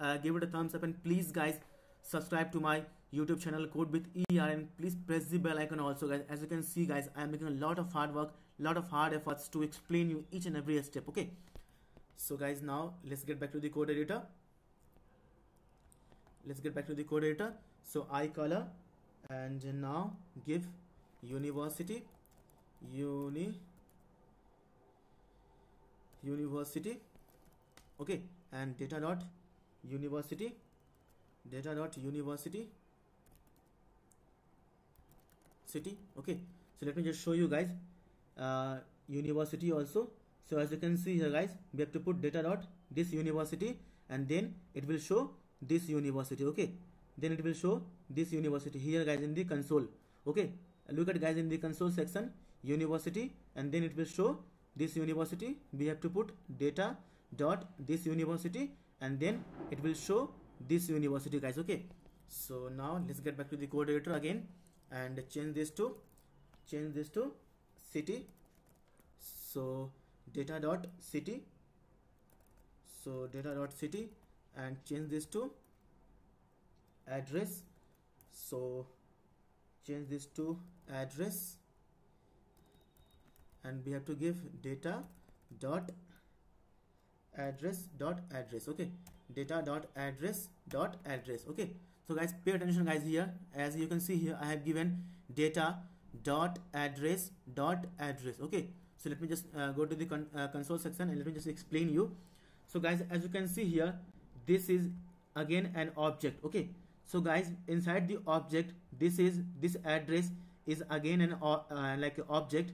uh, give it a thumbs up and please guys subscribe to my youtube channel code with er and please press the bell icon also guys. As you can see guys i am making a lot of hard work lot of hard efforts to explain you each and every step okay? So guys now let's get back to the code editor. Let's get back to the code editor. So I color and now give university uni university okay? And data dot university data dot university city okay? So let me just show you guys uh, university also. So as you can see here guys we have to put data dot this university and then it will show this university okay? Then it will show this university here guys in the console okay? Look at guys in the console section university and then it will show this university. We have to put data dot this university and then it will show this university guys okay? So now let's get back to the code editor again and change this to change this to city. So data dot city. So data dot city and change this to address. So change this to address. And we have to give data dot address dot address. Okay. Data dot address dot address. Okay so guys pay attention guys here. As you can see here i have given data dot address dot address. Okay. So let me just uh, go to the con uh, console section and let me just explain you. So guys as you can see here this is again an object. Okay. So guys inside the object this is this address is again an uh, like object.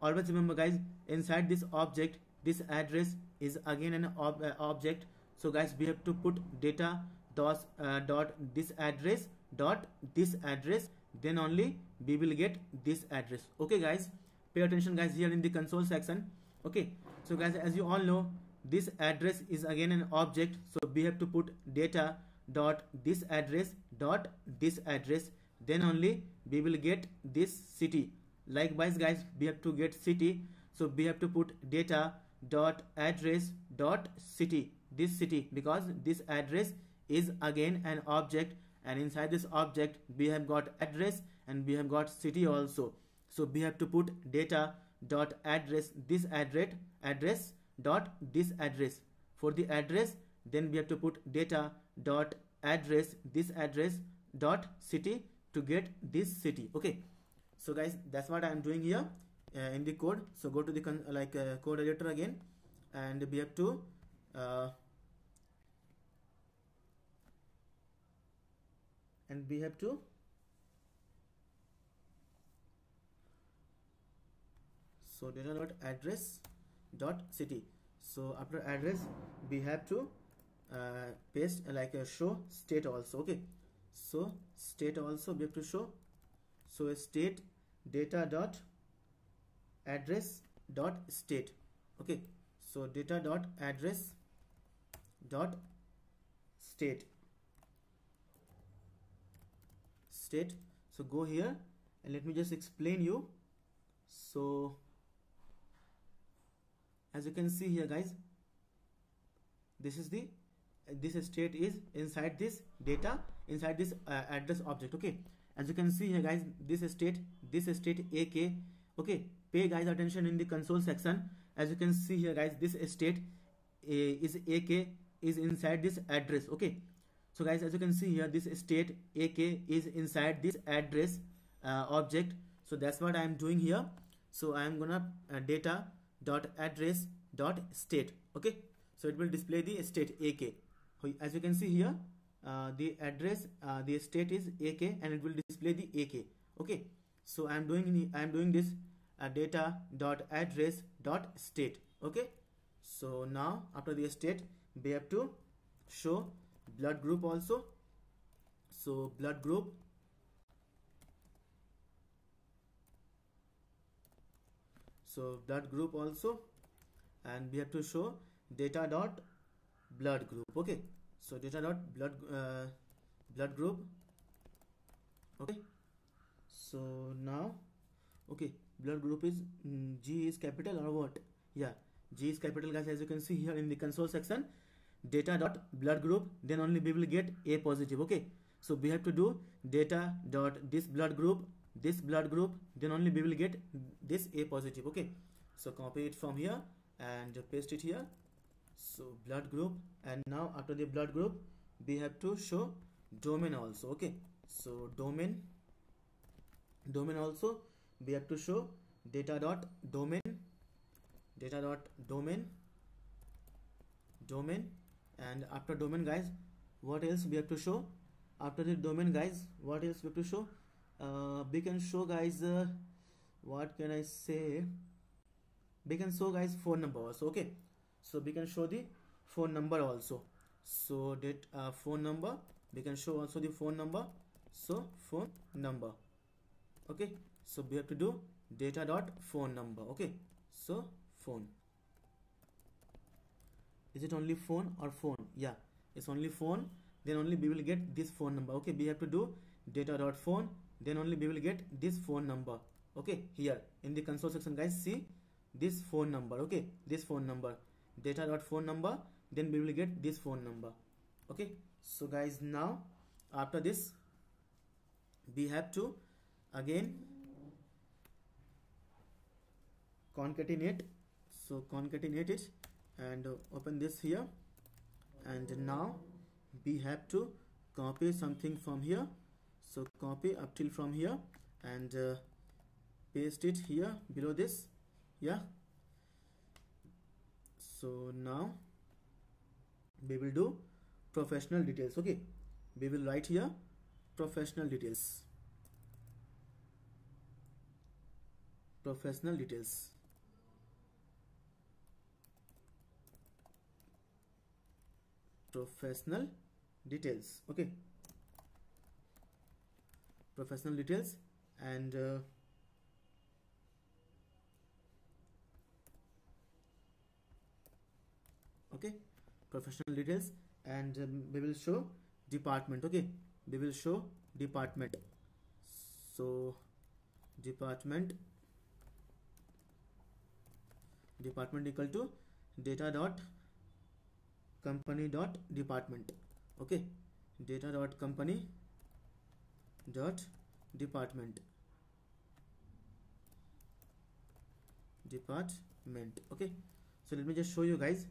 Always remember guys inside this object this address is again an ob uh, object. So guys we have to put data dot uh, dot this address dot this address then only we will get this address. Okay guys? Pay attention guys here in the console section. Okay? So guys as you all know this address is again an object. So we have to put data dot this address dot this address. Then only we will get this city. Likewise guys we have to get city. So we have to put data dot address dot city. This city because this address is again an object and inside this object we have got address and we have got city also. So we have to put data dot address this address address dot this address. For the address then we have to put data dot address this address dot city to get this city. Okay. So guys that's what i'm doing here uh, in the code. So go to the like uh, code editor again and we have to uh, and we have to so data dot address dot city? So after address we have to uh, paste like a show state also okay? So state also we have to show. So state data dot address dot state okay? So data dot address dot state state. So go here and let me just explain you. So as you can see here guys this is the this state is inside this data inside this uh, address object okay? As you can see here guys this state this state ak okay? Pay guys attention in the console section. As you can see here guys this state uh, is ak is inside this address okay so guys as you can see here this state ak is inside this address uh, object. So that's what i am doing here. So i am gonna uh, data dot address dot state okay? So it will display the state ak as you can see here uh, the address uh, the state is ak and it will display the ak okay? So i am doing i am doing this uh, data dot address dot state okay? So now after the state we have to show blood group also. So blood group. So blood group also. And we have to show data dot blood group. Okay. So data dot blood uh, blood group. Okay. So now okay. Blood group is mm, g is capital or what? Yeah. G is capital guys as you can see here in the console section data dot blood group then only we will get a positive okay? So we have to do data dot this blood group this blood group then only we will get this a positive okay? So copy it from here and paste it here. So blood group and now after the blood group we have to show domain also okay? So domain domain also we have to show data dot domain data dot domain domain and after domain guys what else we have to show? After the domain guys what else we have to show? Uh, we can show guys uh, what can I say? We can show guys phone number also okay? So we can show the phone number also. So that uh, phone number we can show also the phone number. So phone number okay? So we have to do data dot phone number okay? So phone is it only phone or phone? Yeah. It's only phone then only we will get this phone number. Okay we have to do data dot phone then only we will get this phone number. Okay here in the console section guys see this phone number. Okay this phone number. Data dot phone number then we will get this phone number. Okay so guys now after this we have to again concatenate. So concatenate it and open this here. And now we have to copy something from here. So copy up till from here and uh, paste it here below this. Yeah. So now we will do professional details. Okay. We will write here professional details. Professional details professional details. Okay. Professional details and uh, okay. Professional details and um, we will show department. Okay. We will show department. So department department equal to data dot company dot department. Okay? Data dot company dot department. Department. Okay? So let me just show you guys.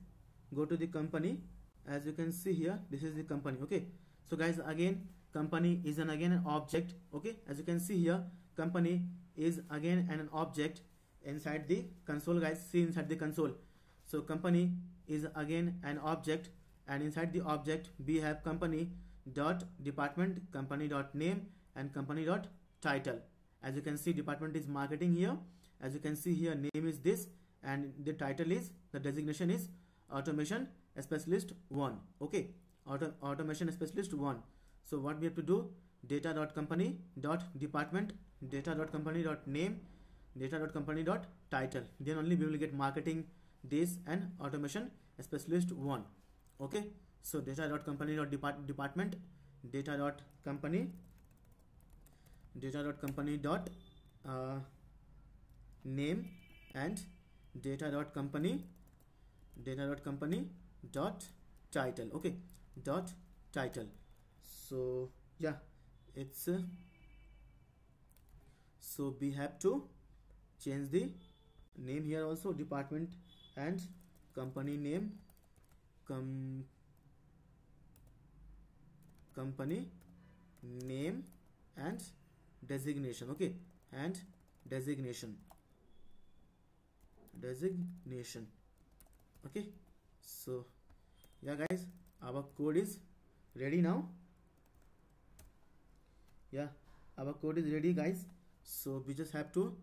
Go to the company. As you can see here this is the company. Okay? So guys again company is an again an object. Okay? As you can see here company is again an object inside the console guys. See inside the console. So company is again an object and inside the object we have company dot department company dot name and company dot title. As you can see department is marketing here. As you can see here name is this and the title is the designation is automation specialist 1 okay Auto, automation specialist 1 so what we have to do? Data dot company dot department data dot company dot name data dot company dot title. Then only we will get marketing this and automation specialist one. Okay? So data dot company dot department, data dot company. Data dot company uh, name and data dot company data dot company dot title. Okay? Dot title. So yeah it's uh, so we have to change the name here also department and company name com company name and designation okay? And designation. Designation okay? So yeah guys our code is ready now. Yeah our code is ready guys. So we just have to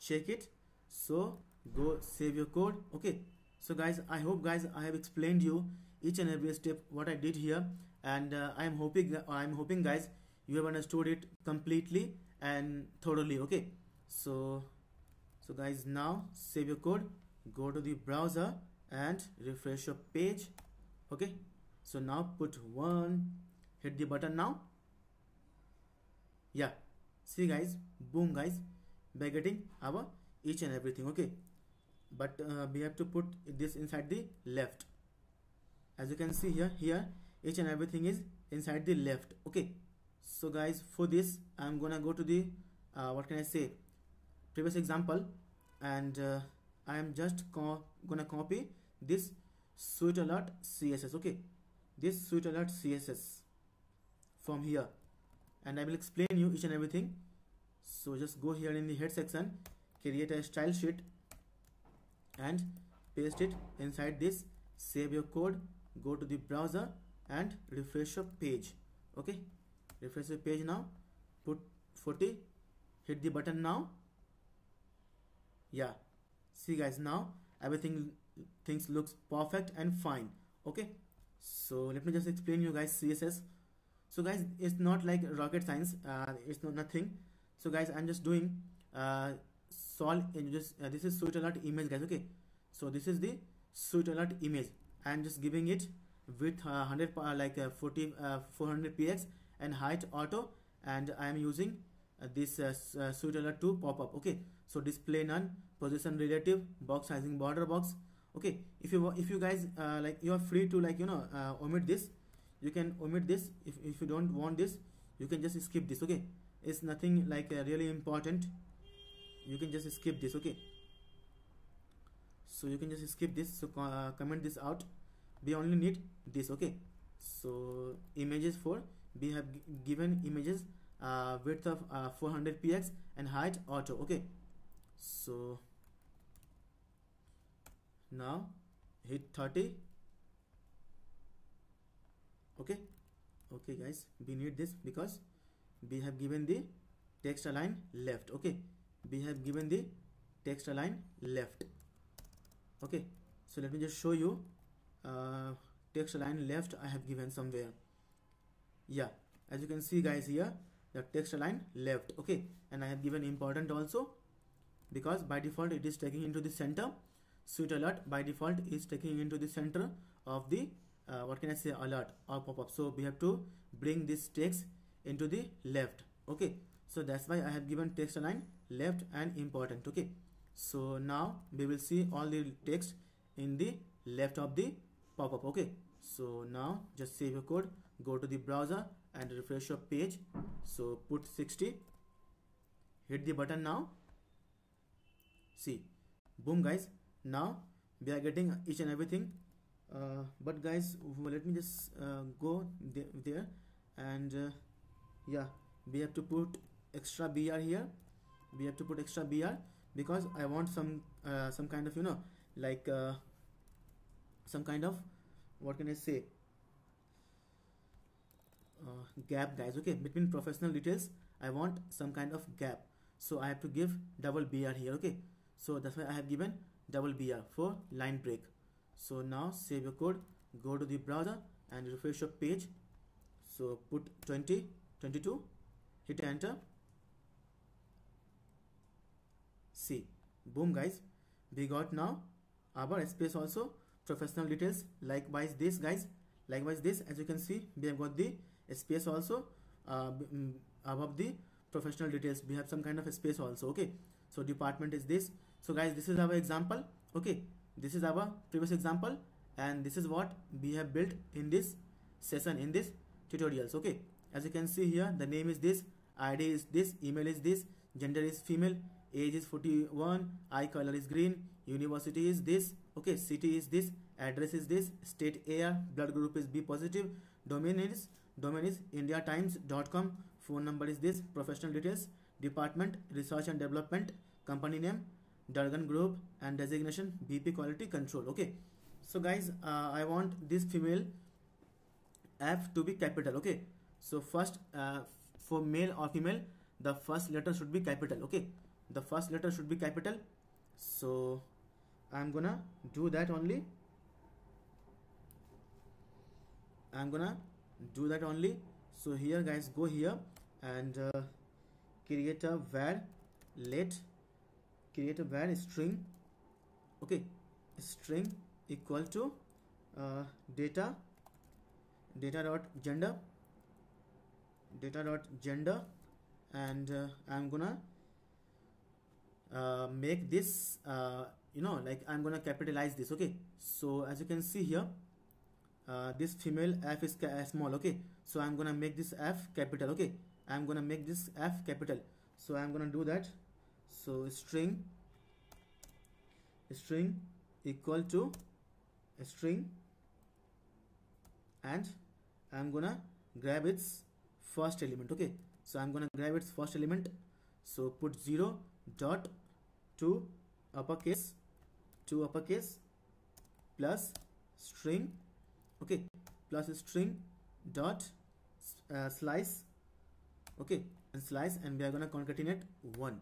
check it. So go save your code. Okay. So guys i hope guys i have explained you each and every step what i did here. And uh, i am hoping i am hoping guys you have understood it completely and thoroughly. Okay. So so guys now save your code. Go to the browser and refresh your page. Okay. So now put one hit the button now. Yeah. See guys boom guys by getting our each and everything. Okay but uh, we have to put this inside the left. As you can see here here each and everything is inside the left. Okay. So guys for this i'm gonna go to the uh, what can i say? Previous example. And uh, i am just co gonna copy this sweet alert css okay. This sweet alert css from here. And i will explain you each and everything. So just go here in the head section. Create a style sheet and paste it inside this. Save your code. Go to the browser and refresh your page. Okay? Refresh your page now. Put 40 hit the button now. Yeah. See guys now everything things looks perfect and fine. Okay? So let me just explain you guys css so guys it's not like rocket science. Uh, it's not nothing. So guys i'm just doing uh, solve uh, this is sweet alert image guys okay? So this is the sweet alert image. I'm just giving it with uh, 100 uh, like uh, 40 uh, 400 px and height auto and I am using uh, this uh, uh, alert to pop up okay? So display none position relative box sizing border box okay? If you if you guys like you are free to like you know omit this you can omit this. If, if you don't want this you can just skip this okay? It's nothing like really important you can just skip this okay? So you can just skip this. So uh, comment this out. We only need this okay? So images for we have given images uh, width of uh, 400 px and height auto okay? So now hit 30 okay? Okay guys we need this because we have given the text align left okay we have given the text align left. Okay so let me just show you uh, text align left I have given somewhere. Yeah as you can see guys here the text align left. Okay and I have given important also because by default it is taking into the center. Sweet alert by default is taking into the center of the uh, what can I say alert or pop-up. So we have to bring this text into the left. Okay so that's why I have given text align left and important okay? So now we will see all the text in the left of the pop-up okay? So now just save your code go to the browser and refresh your page. So put 60 hit the button now. See boom guys. Now we are getting each and everything. Uh, but guys let me just uh, go there. And uh, yeah we have to put extra br here we have to put extra br because i want some uh, some kind of you know like uh, some kind of what can i say? Uh, gap guys. Okay between professional details i want some kind of gap. So i have to give double br here okay? So that's why i have given double br for line break. So now save your code go to the browser and refresh your page. So put 20 22 hit enter see boom guys. We got now our space also. Professional details. Likewise this guys. Likewise this. As you can see we have got the space also. Uh, mm, above the professional details. We have some kind of space also. Okay. So department is this. So guys this is our example. Okay. This is our previous example. And this is what we have built in this session in this tutorials. Okay. As you can see here the name is this. Id is this. Email is this. Gender is female age is 41 eye color is green university is this okay city is this address is this state air blood group is b positive domain is domain is indiatimes.com phone number is this professional details department research and development company name Durgan group and designation BP quality control okay. So guys uh, I want this female F to be capital okay. So first uh, for male or female the first letter should be capital okay the first letter should be capital. So I'm gonna do that only. I'm gonna do that only. So here guys go here and uh, create a var let create a var string. Okay string equal to uh, data data dot gender data dot gender and uh, I'm gonna uh, make this uh, you know like I'm gonna capitalize this okay? So as you can see here uh, this female f is small okay? So I'm gonna make this f capital okay? I'm gonna make this f capital. So I'm gonna do that. So string string equal to string and I'm gonna grab its first element okay? So I'm gonna grab its first element. So put 0 dot to uppercase to uppercase plus string okay plus string dot uh, slice okay and slice and we are gonna concatenate one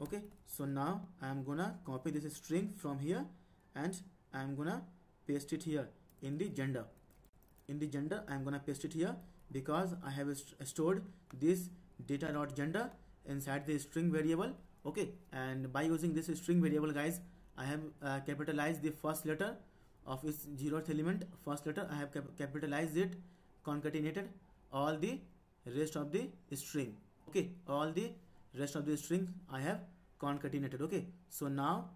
okay. So now I am gonna copy this string from here and I am gonna paste it here in the gender. In the gender I am gonna paste it here because I have st stored this data dot gender inside the string variable okay and by using this string variable guys I have uh, capitalized the first letter of its zeroth element. First letter I have cap capitalized it concatenated all the rest of the string. Okay all the rest of the string I have concatenated. Okay so now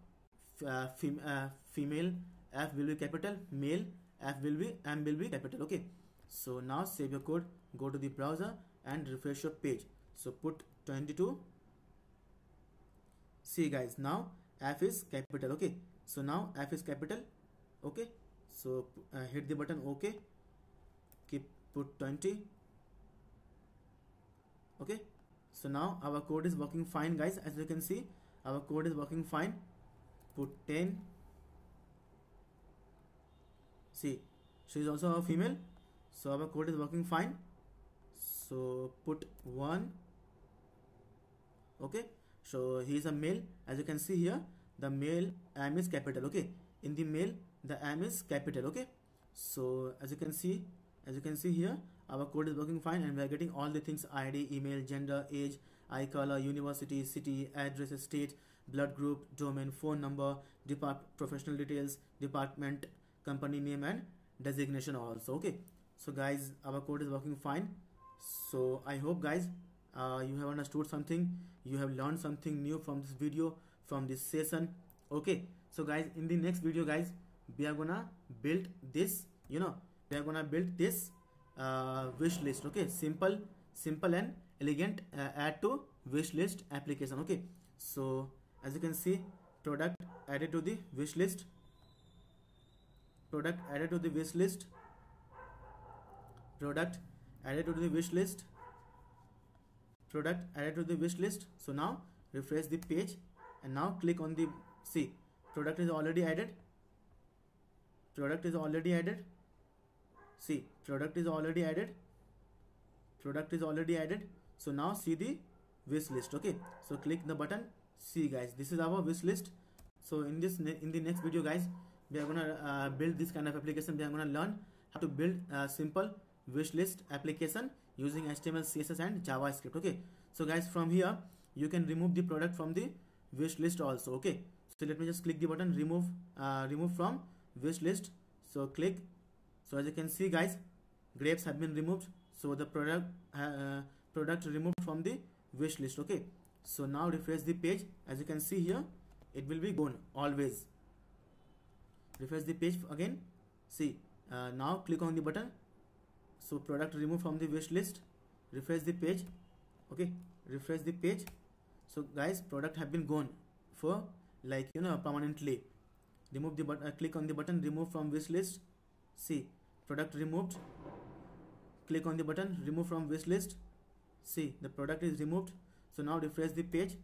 uh, uh, female f will be capital male f will be m will be capital. Okay so now save your code go to the browser and refresh your page. So put 22 see guys now f is capital okay? So now f is capital okay? So uh, hit the button okay? Keep put 20 okay? So now our code is working fine guys. As you can see our code is working fine. Put 10 see she is also a female so our code is working fine. So put 1 okay so he is a male. As you can see here the male m is capital okay? In the male the m is capital okay? So as you can see as you can see here our code is working fine and we are getting all the things id email gender age eye color university city address state blood group domain phone number depart professional details department company name and designation also okay? So guys our code is working fine. So i hope guys uh, you have understood something. You have learned something new from this video from this session. Okay. So guys in the next video guys we are gonna build this you know we are gonna build this uh, wish list. Okay. Simple simple and elegant uh, add to wish list application. Okay. So as you can see product added to the wish list. Product added to the wish list. Product added to the wish list product added to the wish list. So now refresh the page and now click on the see product is already added. Product is already added. See product is already added. Product is already added. So now see the wish list. Okay. So click the button. See guys this is our wish list. So in this in the next video guys we are gonna uh, build this kind of application. We are gonna learn how to build a simple wish list application using html css and javascript okay? So guys from here you can remove the product from the wish list also okay? So let me just click the button remove uh, remove from wish list. So click. So as you can see guys grapes have been removed. So the product uh, product removed from the wish list okay? So now refresh the page. As you can see here it will be gone always. Refresh the page again. See uh, now click on the button so product removed from the wish list refresh the page okay refresh the page. So guys product have been gone for like you know permanently. Remove the button uh, click on the button remove from wish list. See product removed. Click on the button remove from wish list. See the product is removed. So now refresh the page.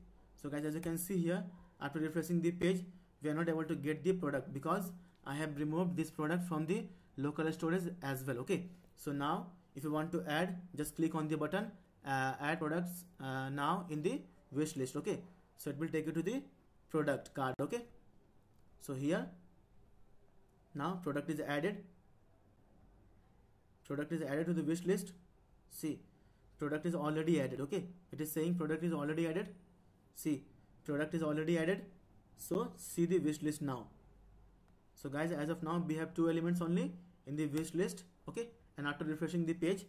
So guys as you can see here after refreshing the page we are not able to get the product because i have removed this product from the local storage as well okay so now if you want to add just click on the button uh, add products uh, now in the wish list okay? So it will take you to the product card okay? So here now product is added. Product is added to the wish list. See product is already added okay? It is saying product is already added. See product is already added. So see the wish list now. So guys as of now we have two elements only in the wish list okay and after refreshing the page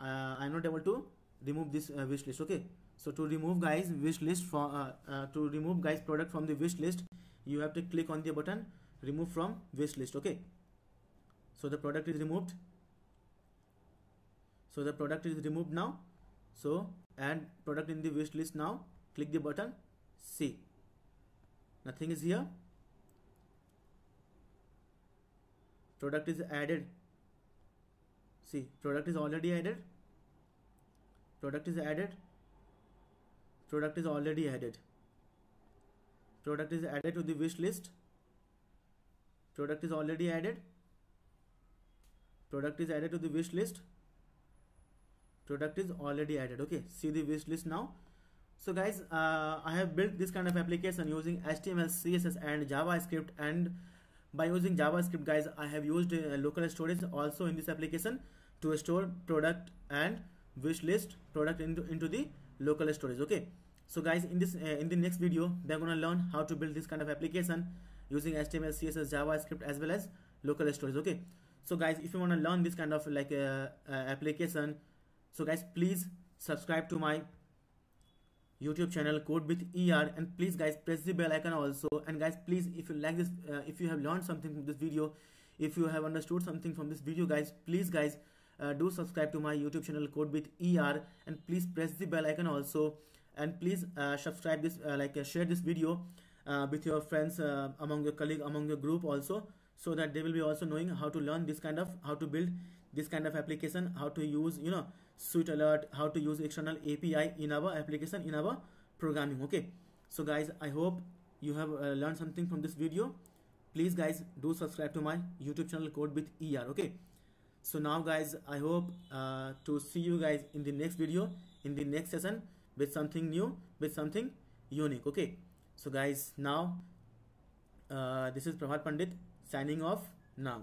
uh, i'm not able to remove this uh, wish list okay? So to remove guys wish list from uh, uh, to remove guys product from the wish list you have to click on the button remove from wish list okay? So the product is removed. So the product is removed now. So add product in the wish list now. Click the button. See. Nothing is here. Product is added see product is already added. Product is added. Product is already added. Product is added to the wish list. Product is already added. Product is added to the wish list. Product is already added. Okay see the wish list now. So guys uh, i have built this kind of application using html css and javascript. And by using javascript guys i have used uh, local storage also in this application to store product and wish list product into, into the local storage okay? So guys in this uh, in the next video they're gonna learn how to build this kind of application using html css javascript as well as local storage okay? So guys if you want to learn this kind of like uh, uh, application so guys please subscribe to my youtube channel code with er and please guys press the bell icon also. And guys please if you like this uh, if you have learned something from this video if you have understood something from this video guys please guys uh, do subscribe to my youtube channel code with er and please press the bell icon also. And please uh, subscribe this uh, like uh, share this video uh, with your friends among your colleague among your group also so that they will be also knowing how to learn this kind of how to build this kind of application how to use you know sweet alert how to use external api in our application in our programming okay? So guys i hope you have uh, learned something from this video. Please guys do subscribe to my youtube channel code with er okay so now guys i hope uh, to see you guys in the next video in the next session with something new with something unique okay? So guys now uh, this is Prabhat Pandit signing off now